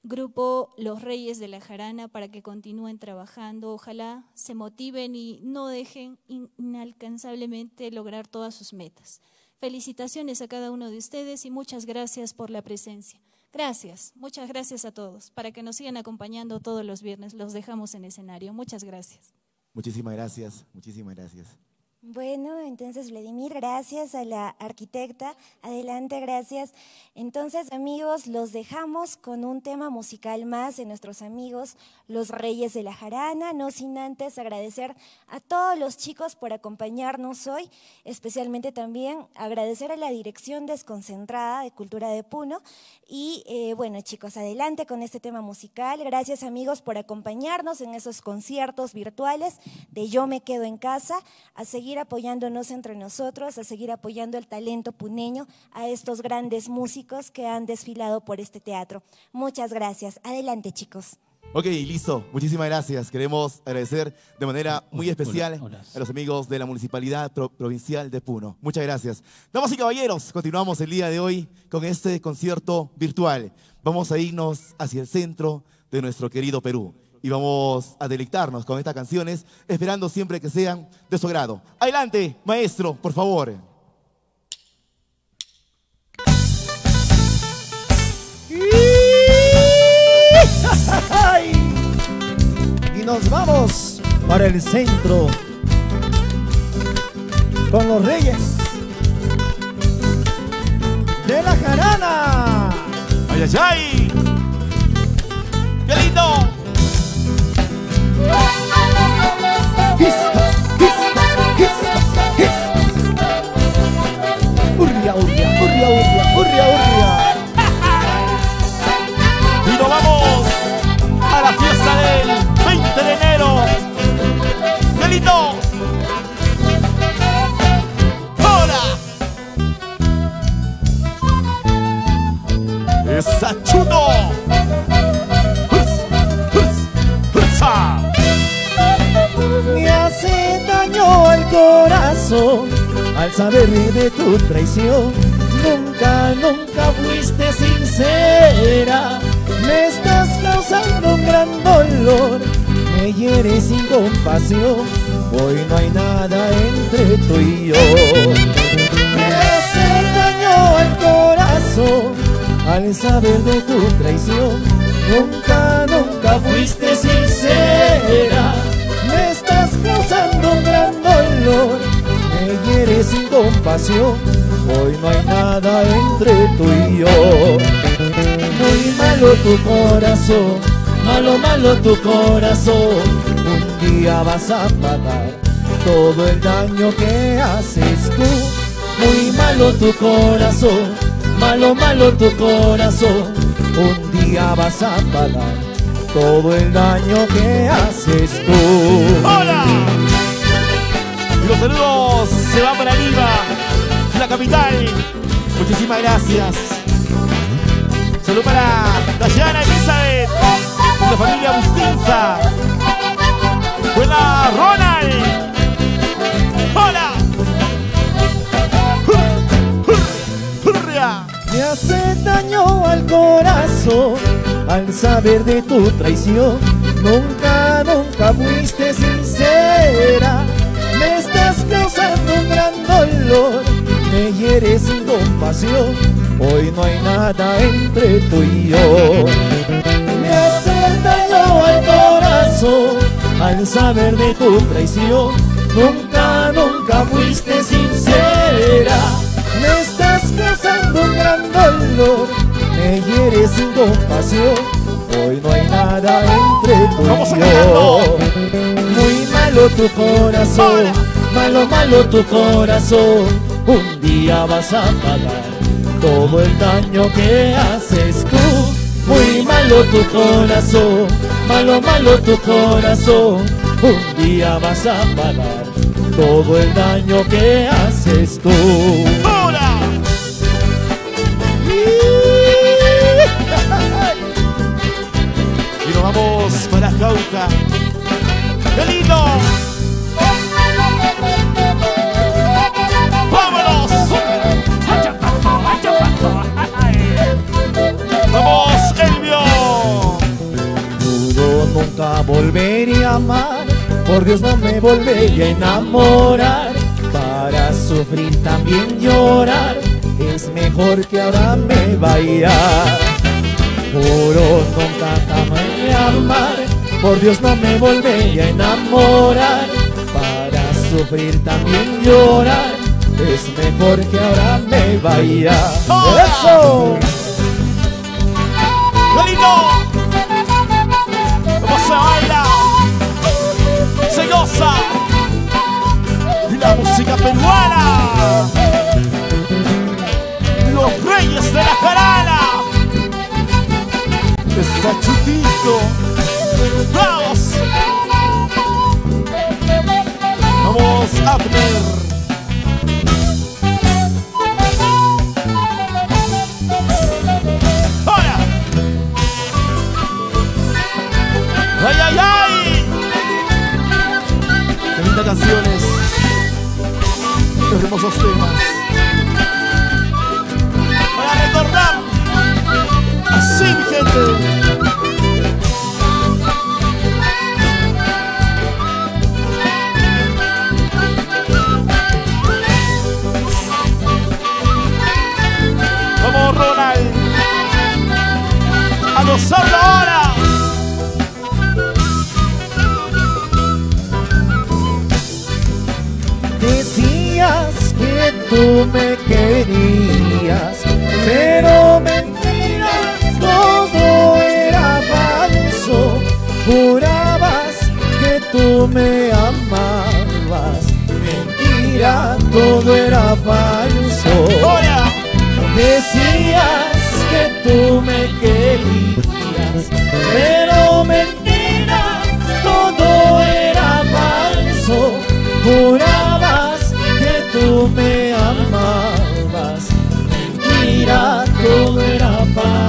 grupo Los Reyes de la Jarana para que continúen trabajando. Ojalá se motiven y no dejen inalcanzablemente lograr todas sus metas. Felicitaciones a cada uno de ustedes y muchas gracias por la presencia. Gracias, muchas gracias a todos. Para que nos sigan acompañando todos los viernes, los dejamos en escenario. Muchas gracias. Muchísimas gracias, muchísimas gracias. Bueno, entonces Vladimir, gracias a la arquitecta. Adelante, gracias. Entonces, amigos, los dejamos con un tema musical más de nuestros amigos, los Reyes de la Jarana, no sin antes agradecer a todos los chicos por acompañarnos hoy, especialmente también agradecer a la Dirección Desconcentrada de Cultura de Puno. Y eh, bueno, chicos, adelante con este tema musical. Gracias, amigos, por acompañarnos en esos conciertos virtuales de Yo me quedo en casa, a seguir apoyándonos entre nosotros, a seguir apoyando el talento puneño, a estos grandes músicos que han desfilado por este teatro. Muchas gracias. Adelante, chicos. Ok, listo. Muchísimas gracias. Queremos agradecer de manera muy especial a los amigos de la Municipalidad Provincial de Puno. Muchas gracias. Damas y caballeros, continuamos el día de hoy con este concierto virtual. Vamos a irnos hacia el centro de nuestro querido Perú y vamos a deleitarnos con estas canciones, esperando siempre que sean de su agrado. Adelante, maestro, por favor. Y nos vamos para el centro con los reyes de la jarana. ¡Ay, ay, ay! ¡Qué lindo! Urria, urria, urria, urria, urria, urria. Y nos vamos a la fiesta del 20 de enero. ¡Qué lindo! ¡Hola! ¡Es achudo! Me daño al corazón al saber de tu traición. Nunca, nunca fuiste sincera. Me estás causando un gran dolor. Me hieres sin compasión. Hoy no hay nada entre tú y yo. Me hace daño al corazón al saber de tu traición. Nunca, nunca fuiste sincera. Causando un gran dolor. Me hieres sin compasión. Hoy no hay nada entre tú y yo. Muy malo tu corazón. Malo, malo tu corazón. Un día vas a pagar todo el daño que haces tú. Muy malo tu corazón. Malo, malo tu corazón. Un día vas a pagar todo el daño que haces tú. ¡Hola! Y los saludos se van para Lima, la capital. Muchísimas gracias. Salud para Dayana Elizabeth, la familia Bustinza. Buena Ronald. ¡Hola! Me hace daño al corazón al saber de tu traición. Nunca, nunca fuiste sincera. Me estás causando un gran dolor. Me hieres sin compasión. Hoy no hay nada entre tú y yo. Me hace daño al corazón al saber de tu traición. Nunca, nunca fuiste sincera. Me estás causando un gran dolor. Me hieres sin compasión. Hoy no hay nada entre tú y yo. Muy malo tu corazón. Malo, malo tu corazón. Un día vas a pagar todo el daño que haces tú. Muy malo tu corazón. Malo, malo tu corazón. Un día vas a pagar todo el daño que haces tú. Vamos para Jauca. ¡Qué lindo! ¡Vámonos! ¡Vamos, Elvio! nunca volvería a amar, por Dios no me volvería a enamorar. Para sufrir también llorar, es mejor que ahora me vaya. Juro nunca jamás amar, por Dios no me volvería a enamorar. Para sufrir también llorar, es mejor que ahora me vaya. ¡Eso! ¡Lindo! ¿Cómo se baila? Se goza. Y la música peruana. Los reyes de la jarana. ¡Vamos! Vamos, Abner. ¡Ay, ay, ay! Qué canciones. Qué hermosos temas. Para recordar. Así, mi gente. Gozarlo ahora. Decías que tú me querías, pero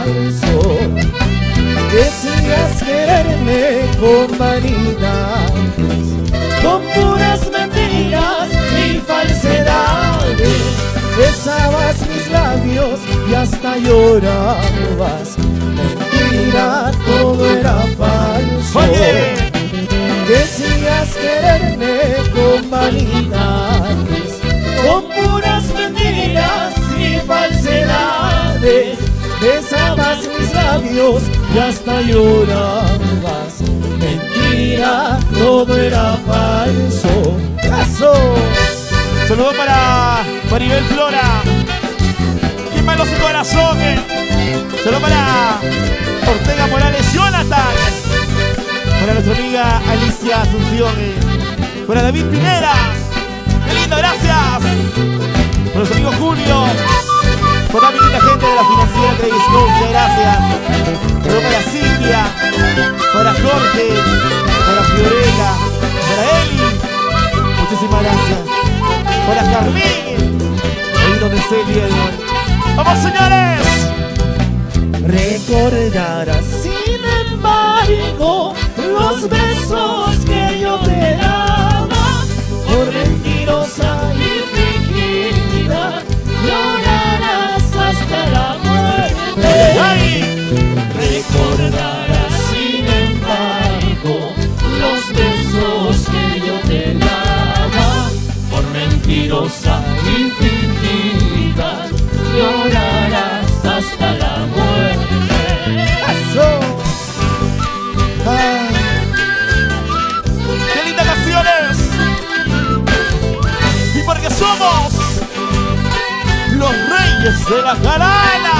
falso. Decías quererme con vanidades, con puras mentiras y falsedades. Besabas mis labios y hasta llorabas. Mentira, todo era falso. Decías quererme con vanidades, con puras mentiras y falsedades. Besabas mis labios y hasta llorabas. Mentira, todo era falso. ¡Caso! Saludos para Maribel Flora. ¿Quién malo su corazón? Saludos para Ortega Morales Jonathan. Para nuestra amiga Alicia Asunción. eh. Para David Pinera. ¡Qué lindo, gracias! Para nuestro amigo Julio. Para mi linda gente de la financiera Credit Scotia, gracias. Saludos para Cintia. Para Jorge. Para Fiorella. Para Eli. Muchísimas gracias. Para Carmín. Ahí donde esté el. ¡Vamos, señores! Recordarás, sin embargo, los besos que yo te daba por mentirosa y fingida. Llorarás hasta la muerte. ¡Eso! ¡Qué lindas canciones! Y porque somos los reyes de la jarana.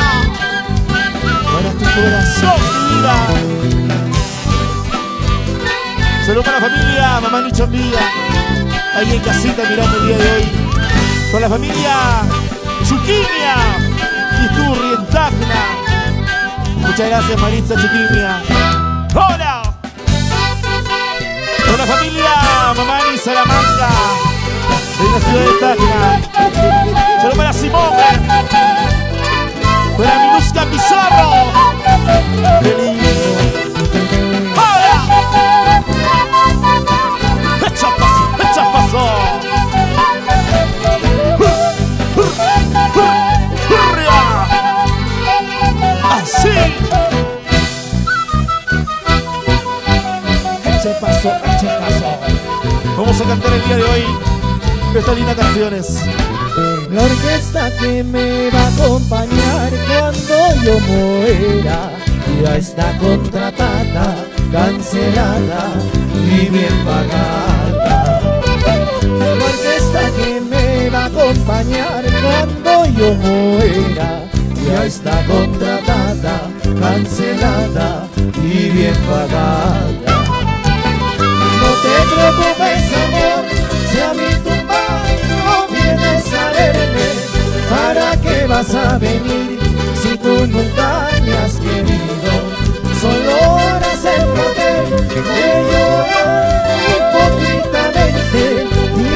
Para tu corazón, mi vida. Saludos para la familia, mamá Nicho Mía. Ahí en casita mirando el día de hoy. Con la familia Chuquimia y Turri en Tacna. Muchas gracias, Maritza Chuquimia. ¡Hola! Con la familia Mamani Salamanca de la ciudad de Tacna. Saludos para Simón. Para Minusca Pizarro. ¡Qué! Vamos a cantar el día de hoy estas lindas canciones. La orquesta que me va a acompañar cuando yo muera ya está contratada, cancelada y bien pagada. La orquesta que me va a acompañar cuando yo muera ya está contratada, cancelada y bien pagada. Preocupes amor, si a mi tumba no vienes a verme, ¿para qué vas a venir si tú nunca me has querido? Solo harás el papel de llorar hipócritamente,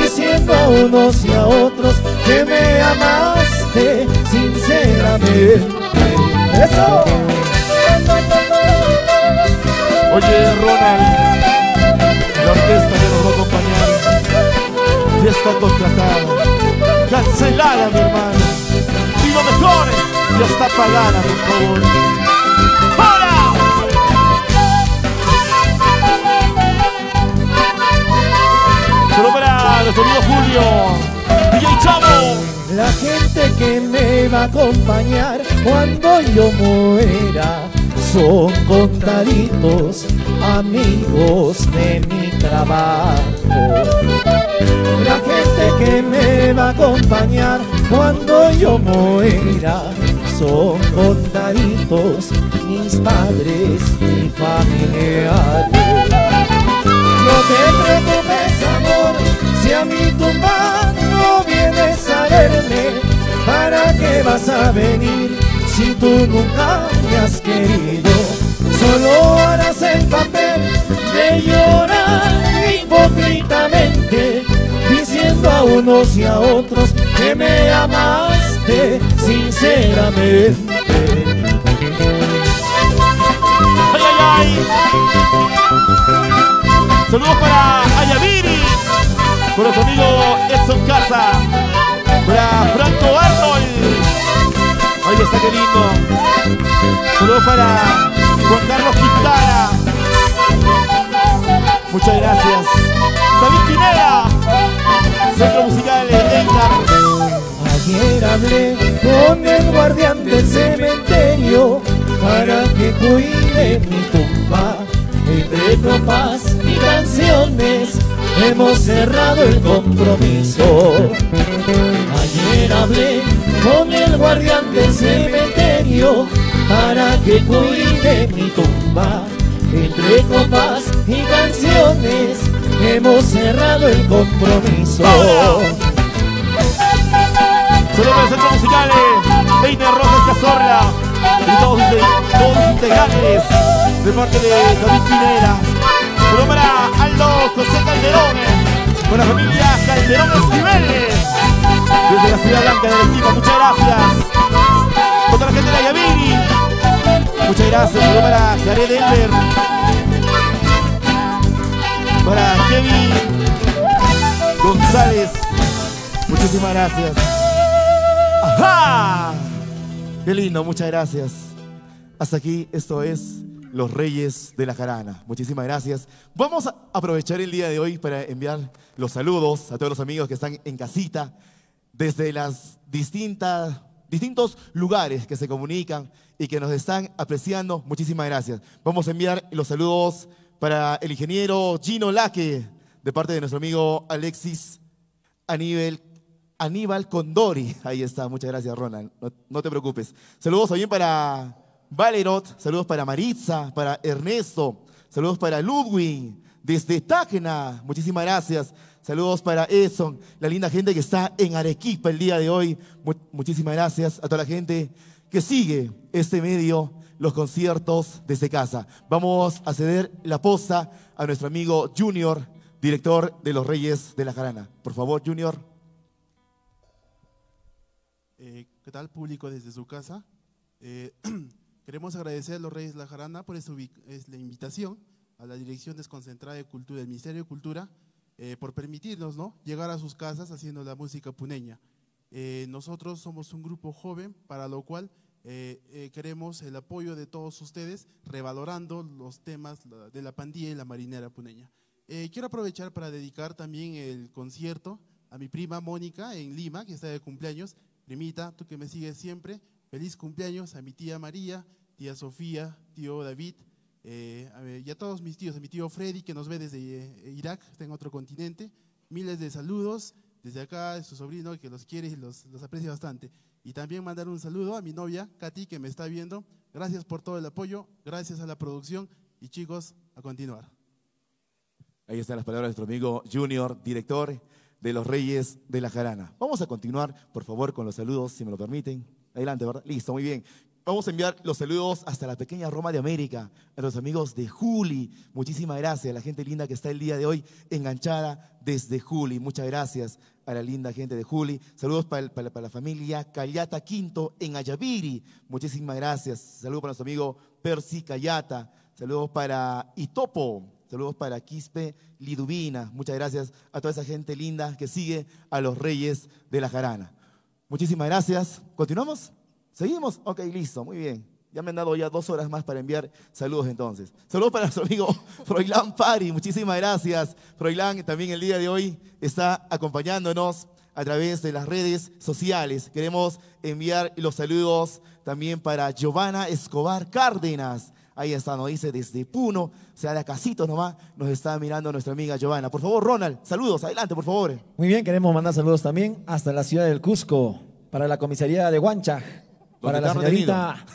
diciendo a unos y a otros que me amaste sinceramente. ¡Eso! Oye, Ronald, orquesta que nos va a acompañar ya está contratada, cancelada, mi hermano. Y lo mejor, ya está pagada, por favor. Julio, DJ Chavo. La gente que me va a acompañar cuando yo muera son contaditos amigos de mi trabajo. La gente que me va a acompañar cuando yo muera son contaditos mis padres y familiares. No te preocupes amor, si a mi tumba no vienes a verme, ¿para qué vas a venir si tú nunca me has querido? Solo harás el papel de llorar hipócritamente, diciendo a unos y a otros que me amaste sinceramente. ¡Ay, ay, ay! Saludos para Ayaviri, para su amigo Edson Casa, para Franco Arnold. Ahí está, qué lindo. Saludos para Juan Carlos Quintana. Muchas gracias. David Pineda, Centro Musical Einar. Ayer hablé con el guardián del cementerio para que cuide mi tumba. Entre tropas y canciones hemos cerrado el compromiso. Ayer hablé con el guardián del cementerio para que cuide mi tumba. Entre copas y canciones hemos cerrado el compromiso. Solo para el Centro Musical Einer Rojas Cazorla y todos, todos integrantes de parte de David Pineda. Solo para Aldo José Calderón, con la familia Calderón Esquiveles, desde la Ciudad Blanca de Arequipa. Muchas gracias. La gente de. Muchas gracias. Solo para Jared Elber. Para Kevin González. Muchísimas gracias. ¡Ajá! Qué lindo, muchas gracias. Hasta aquí, esto es Los Reyes de la Jarana. Muchísimas gracias. Vamos a aprovechar el día de hoy para enviar los saludos a todos los amigos que están en casita, desde las distintas, distintos lugares que se comunican y que nos están apreciando. Muchísimas gracias. Vamos a enviar los saludos para el ingeniero Gino Laque, de parte de nuestro amigo Alexis Aníbal Aníbal Condori. Ahí está, muchas gracias, Ronald. No, te preocupes. Saludos también para Valerot, saludos para Maritza, para Ernesto, saludos para Ludwig, desde Tacna. Muchísimas gracias. Saludos para Edson, la linda gente que está en Arequipa el día de hoy. muchísimas gracias a toda la gente que sigue este medio, los conciertos desde casa. Vamos a ceder la posa a nuestro amigo Junior, director de los Reyes de la Jarana. Por favor, Junior. Eh, ¿Qué tal, público desde su casa? Eh, queremos agradecer a los Reyes de la Jarana por esta es la invitación a la Dirección Desconcentrada de Cultura del Ministerio de Cultura eh, por permitirnos ¿no? llegar a sus casas haciendo la música puneña. Eh, nosotros somos un grupo joven, para lo cual eh, queremos el apoyo de todos ustedes, revalorando los temas de la pandilla y la marinera puneña. Eh, quiero aprovechar para dedicar también el concierto a mi prima Mónica en Lima, que está de cumpleaños. Primita, tú que me sigues siempre, feliz cumpleaños a mi tía María, tía Sofía, tío David, eh, y a todos mis tíos, a mi tío Freddy que nos ve desde eh, Irak, está en otro continente. Miles de saludos desde acá, su sobrino que los quiere y los, los aprecia bastante. Y también mandar un saludo a mi novia, Katy, que me está viendo. Gracias por todo el apoyo, gracias a la producción y chicos, a continuar. Ahí están las palabras de nuestro amigo Junior, director de los Reyes de la Jarana. Vamos a continuar, por favor, con los saludos, si me lo permiten. Adelante, ¿verdad? Listo, muy bien. Vamos a enviar los saludos hasta la pequeña Roma de América, a los amigos de Juli. Muchísimas gracias a la gente linda que está el día de hoy enganchada desde Juli. Muchas gracias a la linda gente de Juli. Saludos para, para- para la familia Cayata Quinto en Ayaviri. Muchísimas gracias. Saludos para nuestro amigo Percy Cayata. Saludos para Itopo. Saludos para Quispe Liduvina. Muchas gracias a toda esa gente linda que sigue a los Reyes de la Jarana. Muchísimas gracias. ¿Continuamos? ¿Seguimos? Ok, listo, muy bien. Ya me han dado ya dos horas más para enviar saludos entonces. Saludos para nuestro amigo Froilán Pari. Muchísimas gracias. Froilán también el día de hoy está acompañándonos a través de las redes sociales. Queremos enviar los saludos también para Giovanna Escobar Cárdenas. Ahí está, nos dice desde Puno, o sea, de acasito nomás, nos está mirando nuestra amiga Giovanna. Por favor, Ronald, saludos, adelante, por favor. Muy bien, queremos mandar saludos también hasta la ciudad del Cusco, para la comisaría de Huancha, para la señorita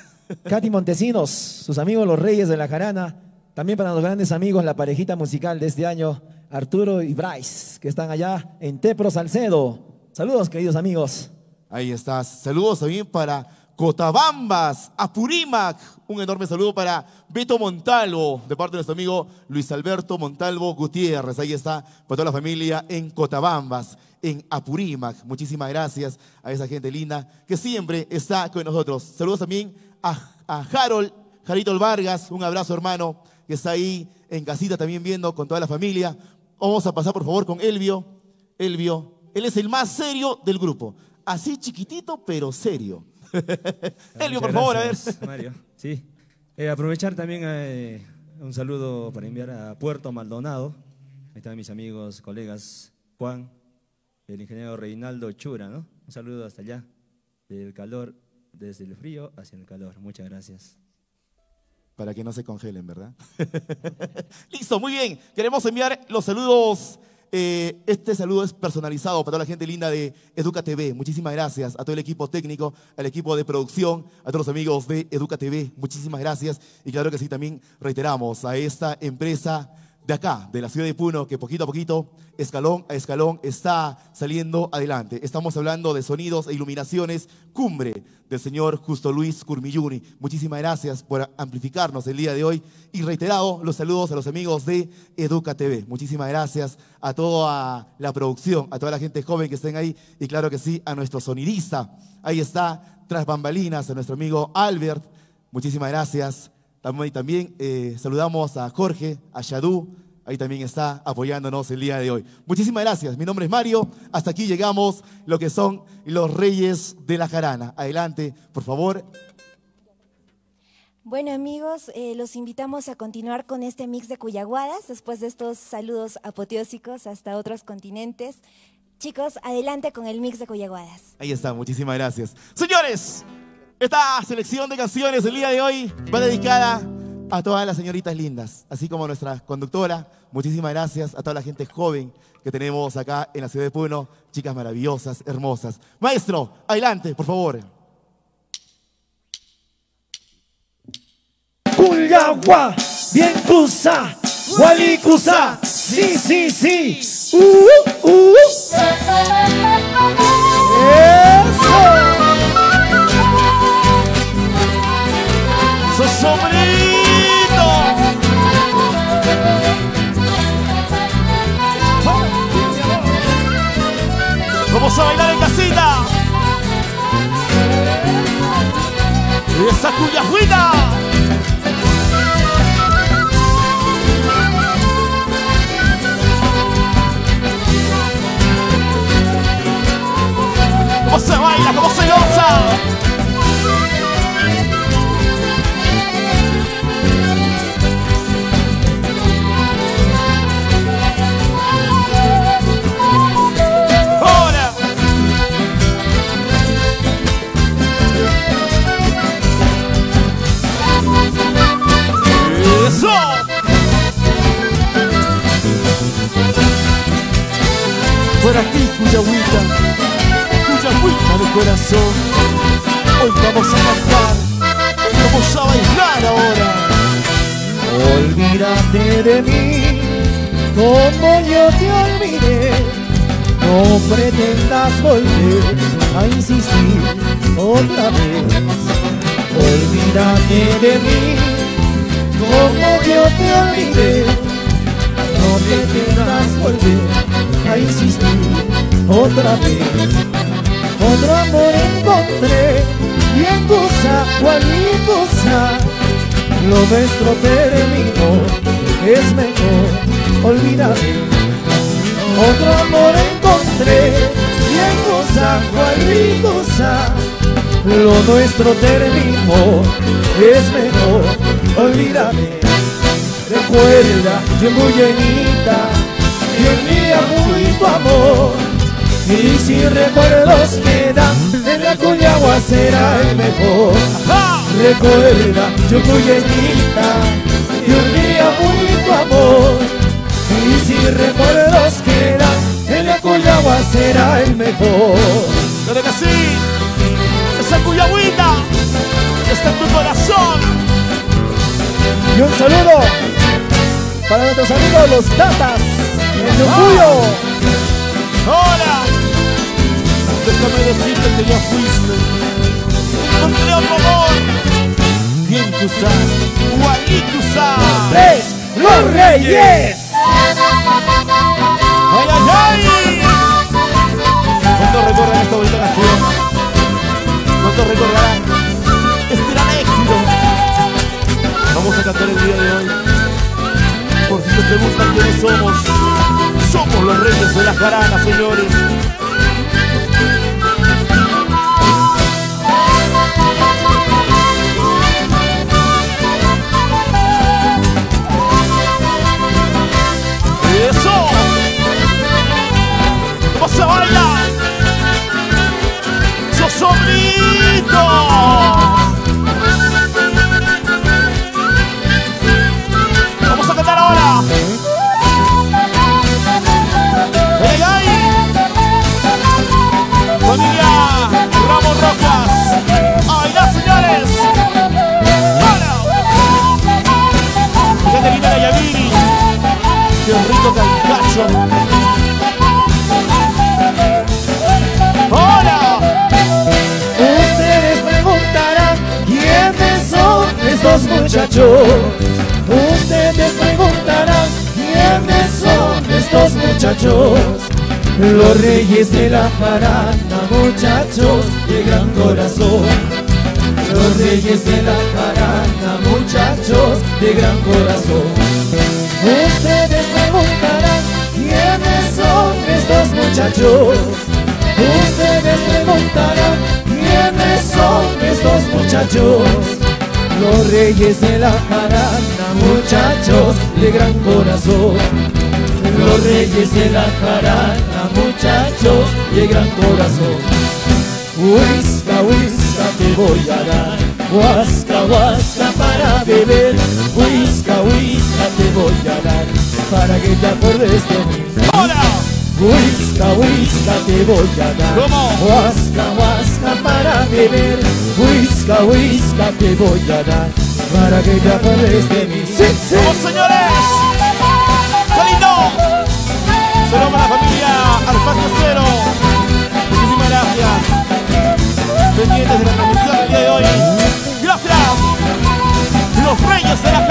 Katy Montesinos, sus amigos los Reyes de la Jarana, también para los grandes amigos, la parejita musical de este año, Arturo y Bryce, que están allá en Tepro Salcedo. Saludos, queridos amigos. Ahí estás. Saludos también para Cotabambas, Apurímac. Un enorme saludo para Beto Montalvo, de parte de nuestro amigo Luis Alberto Montalvo Gutiérrez. Ahí está, para toda la familia en Cotabambas, en Apurímac. Muchísimas gracias a esa gente linda que siempre está con nosotros. Saludos también a, a Harold, Jarito Vargas. Un abrazo, hermano, que está ahí en casita también viendo con toda la familia. Vamos a pasar, por favor, con Elvio. Elvio, él es el más serio del grupo. Así chiquitito, pero serio. Elvio, por favor, a ver. Mario. Sí. Eh, aprovechar también eh, un saludo para enviar a Puerto Maldonado. Ahí están mis amigos, colegas Juan, el ingeniero Reinaldo Chura, ¿no? Un saludo hasta allá, del calor, desde el frío hacia el calor. Muchas gracias. Para que no se congelen, ¿verdad? Listo, muy bien. Queremos enviar los saludos. Eh, este saludo es personalizado para toda la gente linda de Educa TV. Muchísimas gracias a todo el equipo técnico, al equipo de producción, a todos los amigos de Educa TV. Muchísimas gracias. Y claro que sí, también reiteramos a esta empresa de acá, de la ciudad de Puno, que poquito a poquito, escalón a escalón, está saliendo adelante. Estamos hablando de sonidos e iluminaciones cumbre del señor Justo Luis Curmilluni. Muchísimas gracias por amplificarnos el día de hoy y reiterado los saludos a los amigos de Educa TV. Muchísimas gracias a toda la producción, a toda la gente joven que estén ahí y claro que sí, a nuestro sonidista. Ahí está, tras bambalinas, a nuestro amigo Albert. Muchísimas gracias. También, también eh, saludamos a Jorge, a Shadú, ahí también está apoyándonos el día de hoy. Muchísimas gracias, mi nombre es Mario, hasta aquí llegamos lo que son los Reyes de la Jarana. Adelante, por favor. Bueno amigos, eh, los invitamos a continuar con este mix de cuyaguadas después de estos saludos apoteósicos hasta otros continentes. Chicos, adelante con el mix de cuyaguadas. Ahí está, muchísimas gracias. Señores, esta selección de canciones del día de hoy va dedicada a todas las señoritas lindas, así como a nuestra conductora. Muchísimas gracias a toda la gente joven que tenemos acá en la ciudad de Puno, chicas maravillosas, hermosas. Maestro, adelante, por favor. Cuyagua, bien cusa, Walikusa, sí, sí, sí. Uh, uh. ¡Su nuestro terminó, es mejor olvídate. Recuerda, yo muy llenita, y en mí muy tu amor. Y si recuerdos quedan, en la Cuyagua será el mejor. Recuerda, yo llenita, y un día muy tu amor. Y si recuerdos quedan, en la Cuyagua será el mejor. Claro que sí, Cuyagüita está en tu corazón. Y un saludo para nuestros amigos los Tatas, en Yunguyo. ¡Hola! Déjame decirte que ya fuiste. Encontré otro amor. Bien Wally Cusán. ¡Tres! ¡Los Reyes! ¡Ay, ay, ay! ¿Cuántos recordarán este gran éxito? Vamos a cantar el día de hoy. Por si te preguntan quiénes somos, somos los reyes de la jarana, señores. Los reyes de la jarana, muchachos de gran corazón. Los reyes de la jarana, muchachos de gran corazón. Ustedes preguntarán quiénes son estos muchachos. Ustedes preguntarán quiénes son estos muchachos. Los reyes de la jarana, muchachos de gran corazón. Los reyes de la jarana, muchachos de gran corazón. Huisca, huisca te voy a dar, huasca, huasca para beber. Huisca, huisca te voy a dar, para que te acuerdes de mí. Huisca, huisca te voy a dar, huasca, huasca para beber. Huisca, huisca te voy a dar, para que te acuerdes de mí. Sí, sí. ¡Vamos, señores! ¡Solito! Saludos para la familia Alfacio Cero. Muchísimas gracias. Pendientes de la transmisión del día de hoy. ¡Gracias! Los Reyes de la.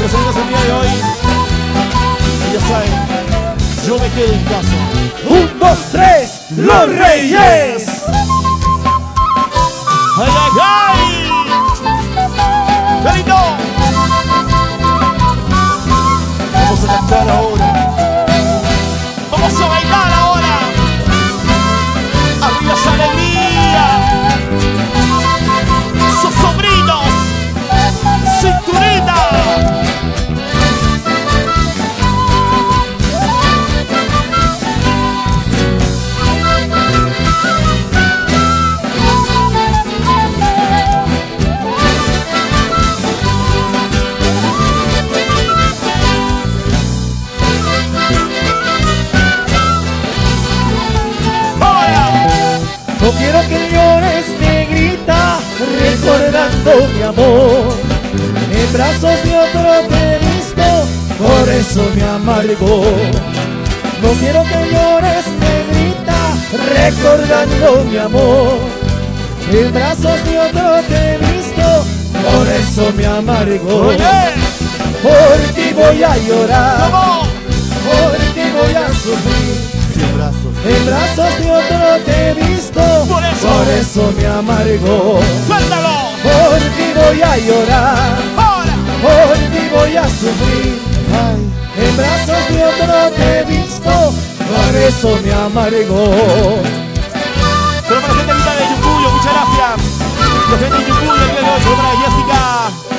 Los amigos el día de hoy. Ya saben, yo me quedo en casa. Un, dos, tres, los reyes. ¡Ay, ay, ay! ¡Solito! Vamos a cantar ahora. No quiero que llores, negrita, recordando mi amor. En brazos de otro te visto, por eso me amargo. No quiero que llores, negrita, recordando mi amor. En brazos de otro te visto, por eso me amargo. ¡Oye! Por ti voy a llorar, por ti voy a sufrir. En brazos. De otro te he visto, por eso, me amargo. Por ti voy a llorar, por ti voy a sufrir. En brazos de otro te he visto, por eso me amargo. Pero para la gente de Yucuyo, muchas gracias. La gente de Yucuyo, hoy, para Jessica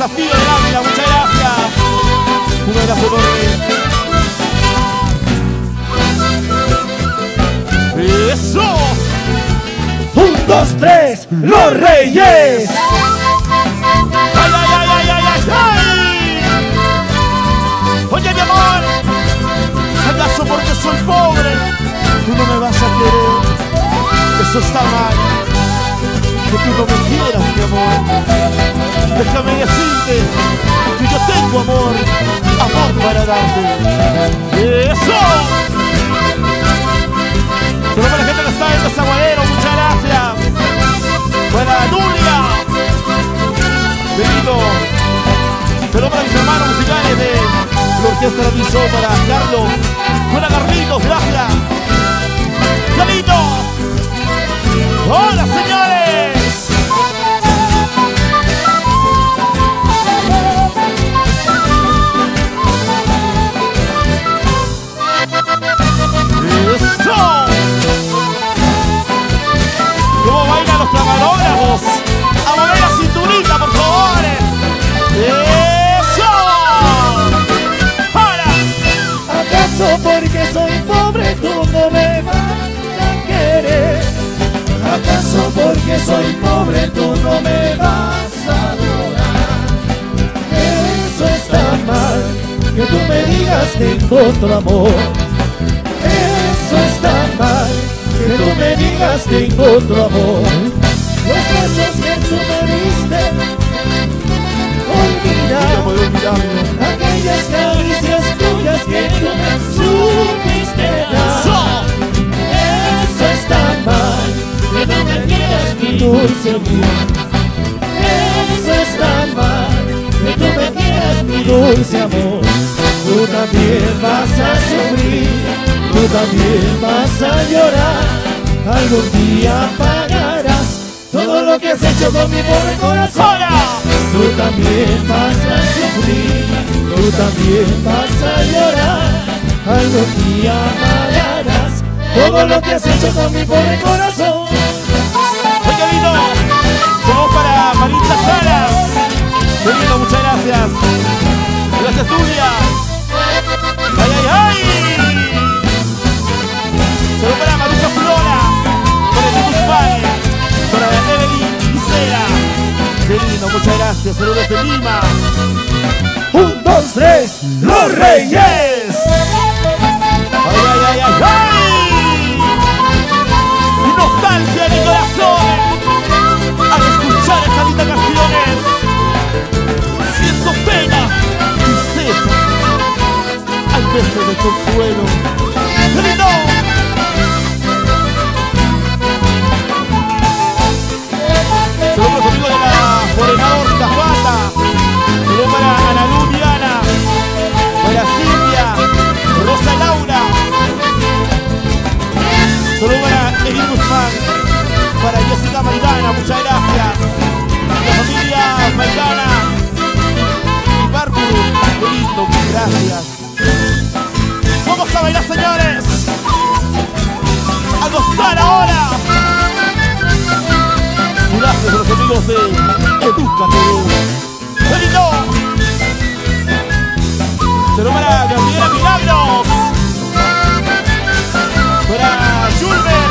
para Zafío de Ávila, muchas gracias. Un abrazo enorme. ¡Eso! Un, dos, tres, los reyes. ¡Ay, ay, ay, ay, ay, ay! ay! Oye, mi amor, ¿acaso porque soy pobre? Tú no me vas a querer. Eso está mal. Que tú no me quieras, mi amor. Déjame decirte que yo tengo amor, amor para darte. ¡Eso! Solo para la gente que está en Desaguadero, muchas gracias. Para Nulia. Benito. Saludos para mis hermanos musicales de la Orquesta de Miso, para Carlos. Para Carlitos, gracias. Carlito. Hola, señores. Camarógrafos? ¡A mover la cinturita, por favor! ¡Eso! ¡Para! ¿Acaso porque soy pobre tú no me vas a querer? ¿Acaso porque soy pobre tú no me vas a adorar? Eso está mal, que tú me digas tengo otro amor. Eso está mal, que tú me digas tengo otro amor. Los besos que tú me diste, olvida aquellas caricias tuyas que tú me supiste dar. Eso está mal, que no me quieras mi dulce amor. Eso está mal, que tú me quieras mi dulce amor. Tú también vas a sufrir, tú también vas a llorar. Algún día todo lo que has hecho con mi pobre corazón. Tú también vas a sufrir, tú también vas a llorar. Algún día pagarás todo lo que has hecho con mi pobre corazón. ¡Muy qué lindo! Vamos para Marita Salas. Qué lindo, muchas gracias. Gracias, Julia. ¡Ay, ay, ay! Solo para Maruja Flora. Muchas gracias. Saludos desde Lima. Un, dos, tres, los reyes. ¡Ay, ay, ay, ay! ay! ¡Nostalgia mi corazón! Al escuchar estas lindas canciones, siento pena, tristeza, al verse de consuelo. ¡Qué lindo! Saludos para Ana Luz Diana, para Silvia, Rosa Laura. Saludos para Edith Guzmán, para Jessica Maidana, muchas gracias. La familia Maidana y Bárbaro, qué lindo, gracias. Vamos a bailar, señores. A gozar ahora. Gracias a los amigos de Educa Saludos para Gabriela Milagros. Para Julber.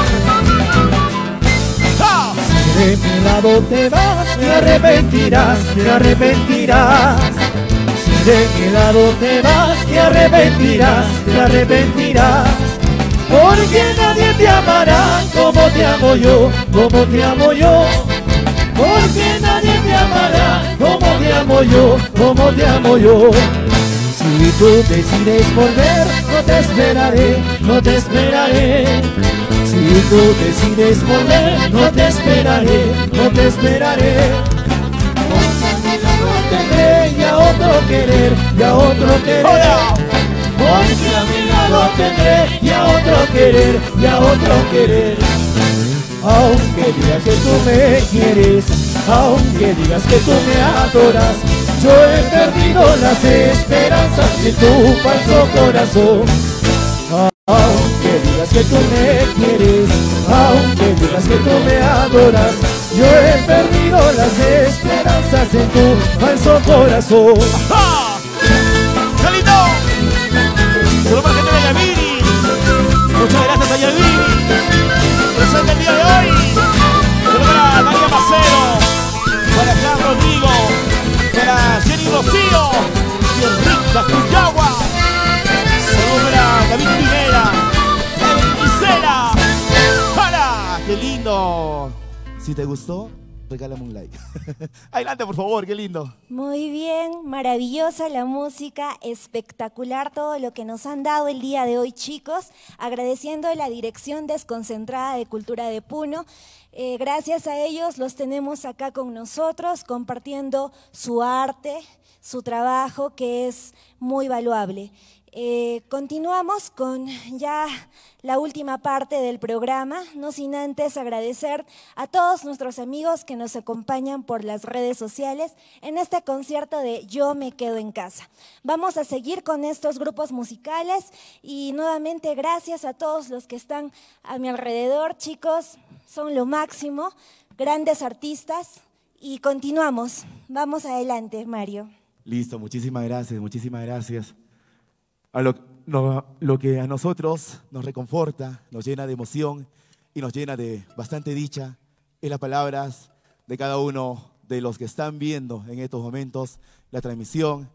¡Ja! Si de lado te vas, te arrepentirás, te arrepentirás. Si de mi lado te vas, te arrepentirás, te arrepentirás. porque nadie te amará como te amo yo, como te amo yo. Porque nadie te amará como te amo yo, como te amo yo. Si tú decides volver, no te esperaré, no te esperaré. Si tú decides volver, no te esperaré, no te esperaré. No tendré ya otro querer, ya otro querer. Porque a mi lado tendré ya otro querer, ya otro querer. Aunque digas que tú me quieres, aunque digas que tú me adoras, yo he perdido las esperanzas de tu falso corazón. Aunque digas que tú me quieres, aunque digas que tú me adoras, yo he perdido las esperanzas en tu falso corazón. ¡Qué lindo! Solo para la gente de Yaviri. Muchas gracias a Yaviri. Presente el día de hoy. Para María Macero. Para Carlos Rodrigo. Para Jenny Rocío. Y Enrique Cuyagua. Solo para David Pinera. Evelyn. ¡Para! ¡Qué lindo! Si te gustó, regálame un like. Adelante, por favor, qué lindo. Muy bien, maravillosa la música, espectacular todo lo que nos han dado el día de hoy, chicos. Agradeciendo la Dirección Desconcentrada de Cultura de Puno. Eh, gracias a ellos los tenemos acá con nosotros, compartiendo su arte, su trabajo, que es muy valuable. Eh, continuamos con ya la última parte del programa, no sin antes agradecer a todos nuestros amigos que nos acompañan por las redes sociales en este concierto de Yo me quedo en casa. Vamos a seguir con estos grupos musicales y nuevamente gracias a todos los que están a mi alrededor, chicos, son lo máximo, grandes artistas y continuamos. Vamos adelante, Mario. Listo, muchísimas gracias, muchísimas gracias. A lo, lo- que a nosotros nos reconforta, nos llena de emoción y nos llena de bastante dicha es las palabras de cada uno de los que están viendo en estos momentos la transmisión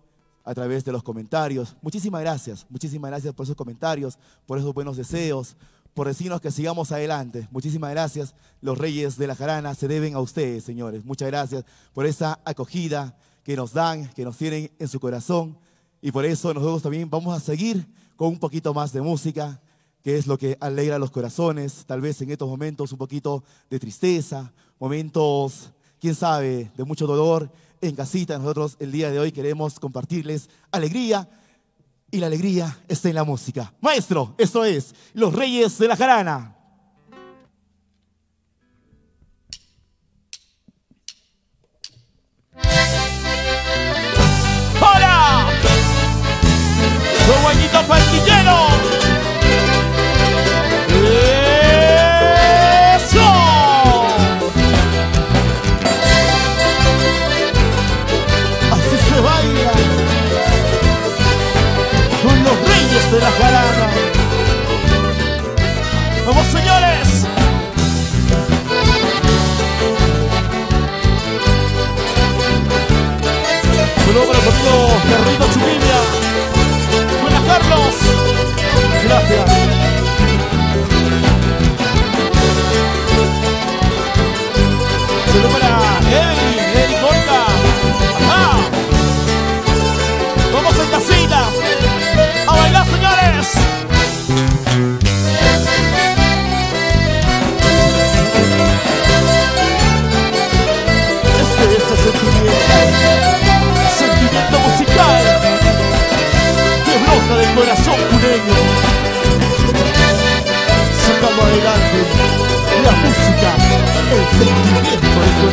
a través de los comentarios. Muchísimas gracias, muchísimas gracias por esos comentarios, por esos buenos deseos, por decirnos que sigamos adelante. Muchísimas gracias. Los reyes de la jarana se deben a ustedes, señores. Muchas gracias por esa acogida que nos dan, que nos tienen en su corazón. Y por eso nosotros también vamos a seguir con un poquito más de música, que es lo que alegra los corazones, tal vez en estos momentos un poquito de tristeza, momentos, quién sabe, de mucho dolor en casita. Nosotros el día de hoy queremos compartirles alegría y la alegría está en la música. Maestro, esto es Los Reyes de la Jarana. ¡Los guañitos panquilleros! ¡Eso! Así se baila con los reyes de la jarana. ¡Vamos! Gracias. Adelante la música, el sentimiento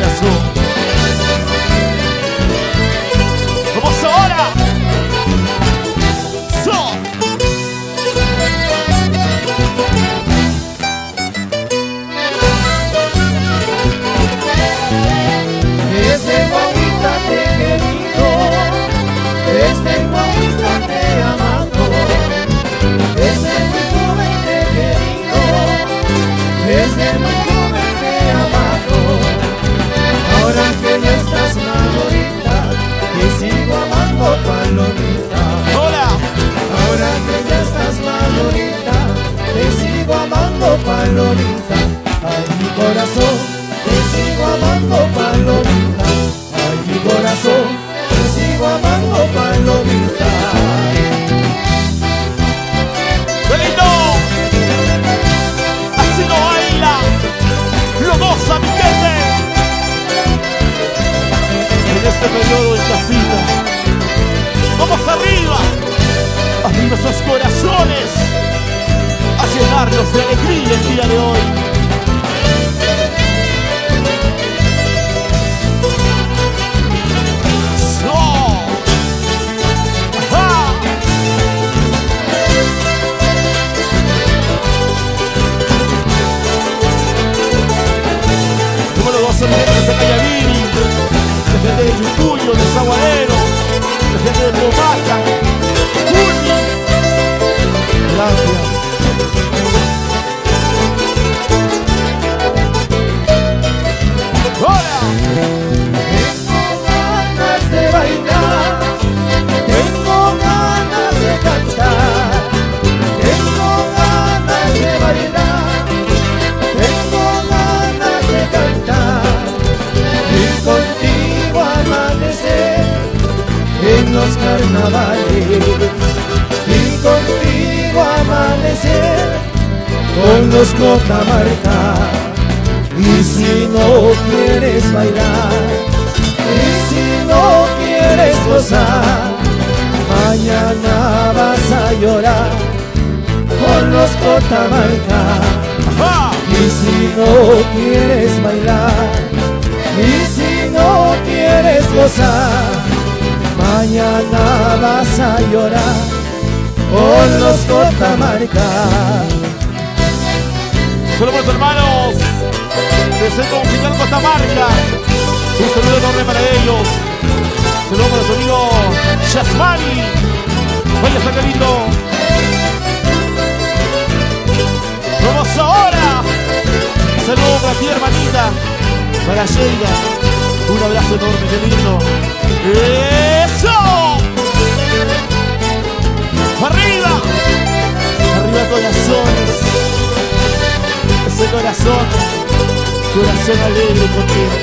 corazón alegre contigo.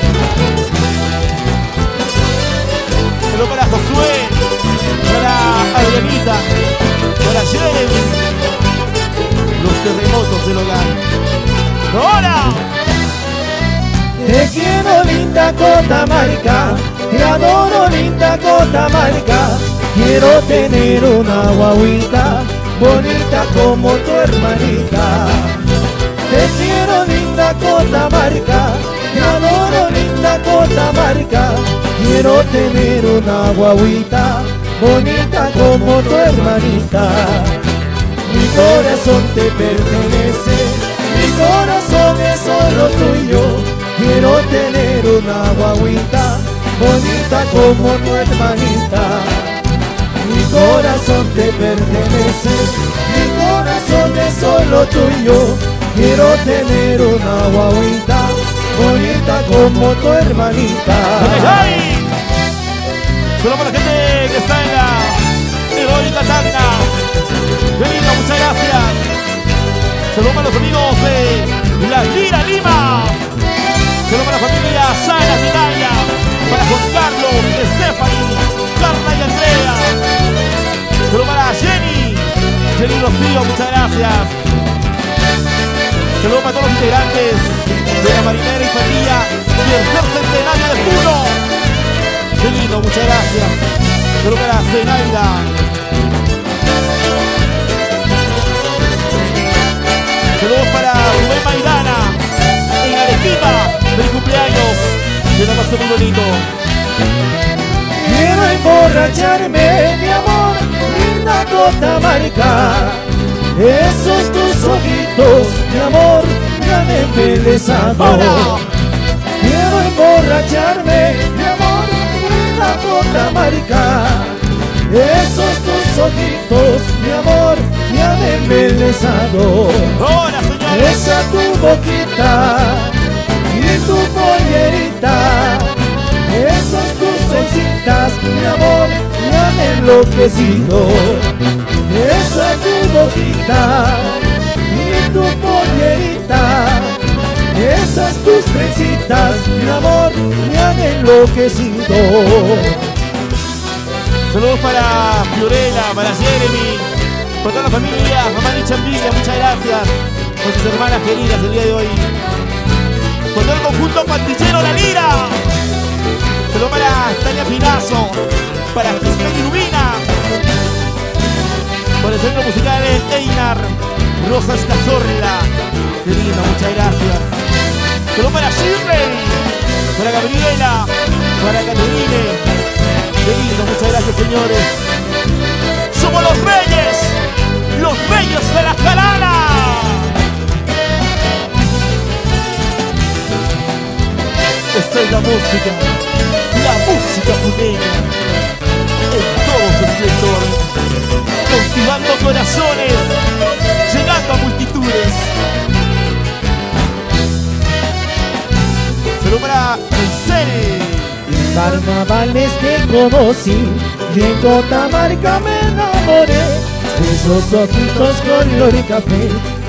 Pero para Josué, para Adrianita, para Jeremy, los terremotos del hogar. ¡Ahora! Te quiero linda Cotamarca, te adoro linda Cotamarca. Quiero tener una guaguita bonita como tu hermanita. Te quiero linda Cotamarca, te adoro linda Cotamarca. Quiero tener una guaguita bonita como tu hermanita. Mi corazón te pertenece, mi corazón es solo tuyo. Quiero tener una guaguita bonita como tu hermanita. Mi corazón te pertenece, mi corazón es solo tuyo. Quiero tener una guaguita bonita como tu hermanita. Solo para la gente que está en la heroica. Qué lindo, muchas gracias. Saludos para los amigos de La Lira Lima. Saludos para la familia Sara Minaya. Para Juan Carlos, Stephanie, Carla y Andrea. Saludos para Jenny. Jenny Rocío, muchas gracias. Saludos para todos los integrantes de la Marinera y Familia Tercer Centenario de Puno. Qué lindo, muchas gracias. Saludos para Zenaida. Saludos para Rubén Maidana en Arequipa del cumpleaños. Que la pasó muy bonito. Quiero emborracharme, mi amor, linda Cotamarca. Esos tus ojitos, mi amor, me han embelesado. Quiero emborracharme, mi amor, linda Cotamarca. Esos tus ojitos, mi amor, me han embelesado. Esa tu boquita y tu pollerita. Esas tus cencitas, mi amor, me han enloquecido. Esa tu boquita y tu pollerita. Esas tus trencitas, mi amor, me han enloquecido. Saludos para Fiorella, para Jeremy, para toda la familia, mamá Licha Envidia, muchas gracias por sus hermanas queridas el día de hoy. Por todo el conjunto pantillero La Lira. Saludos para Tania Pinazo, para Gisbel Rubina, por el centro musical Einar, Rosas Cazorla. Qué lindo, muchas gracias. Saludos para Shirley, para Gabriela, para Caterine. Qué lindo, muchas gracias señores. Somos los reyes, los reyes de la jarana. Esta es la música, la música puneña, en todo su esplendor, cautivando corazones, llegando a multitudes. Saludos para Cere. Carnavales te conocí y en Cotamarca me enamoré de esos ojitos color café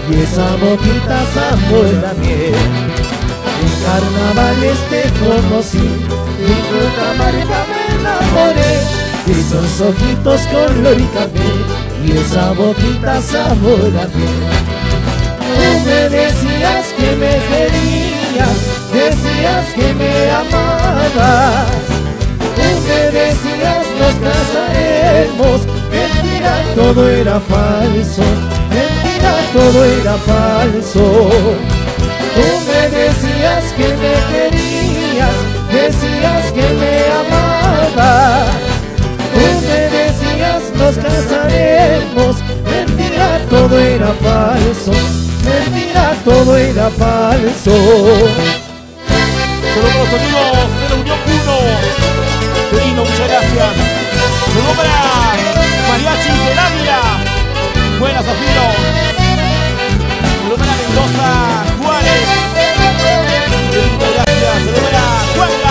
y esa boquita sabor a miel. En carnavales te conocí y en Cotamarca me enamoré de esos ojitos color café y esa boquita sabor a. Tú me decías que me querías, decías que me amabas. Tú me decías nos casaremos, mentira todo era falso, mentira todo era falso. Tú me decías que me querías, decías que me amabas. Me decías nos casaremos, mentira todo era falso, mentira todo era falso. Saludos los amigos de la Unión 1. Qué lindo, muchas gracias. Saludos para Mariachi de Ávila. Buenas, Zafiro. Saludos para Mendoza Juárez. Lindo, gracias. Saludos para Juanga.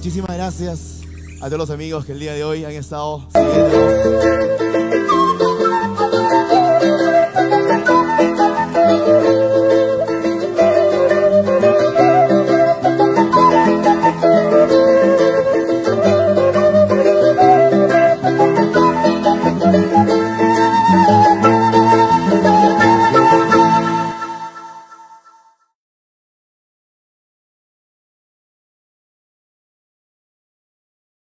Muchísimas gracias a todos los amigos que el día de hoy han estado siguiéndonos.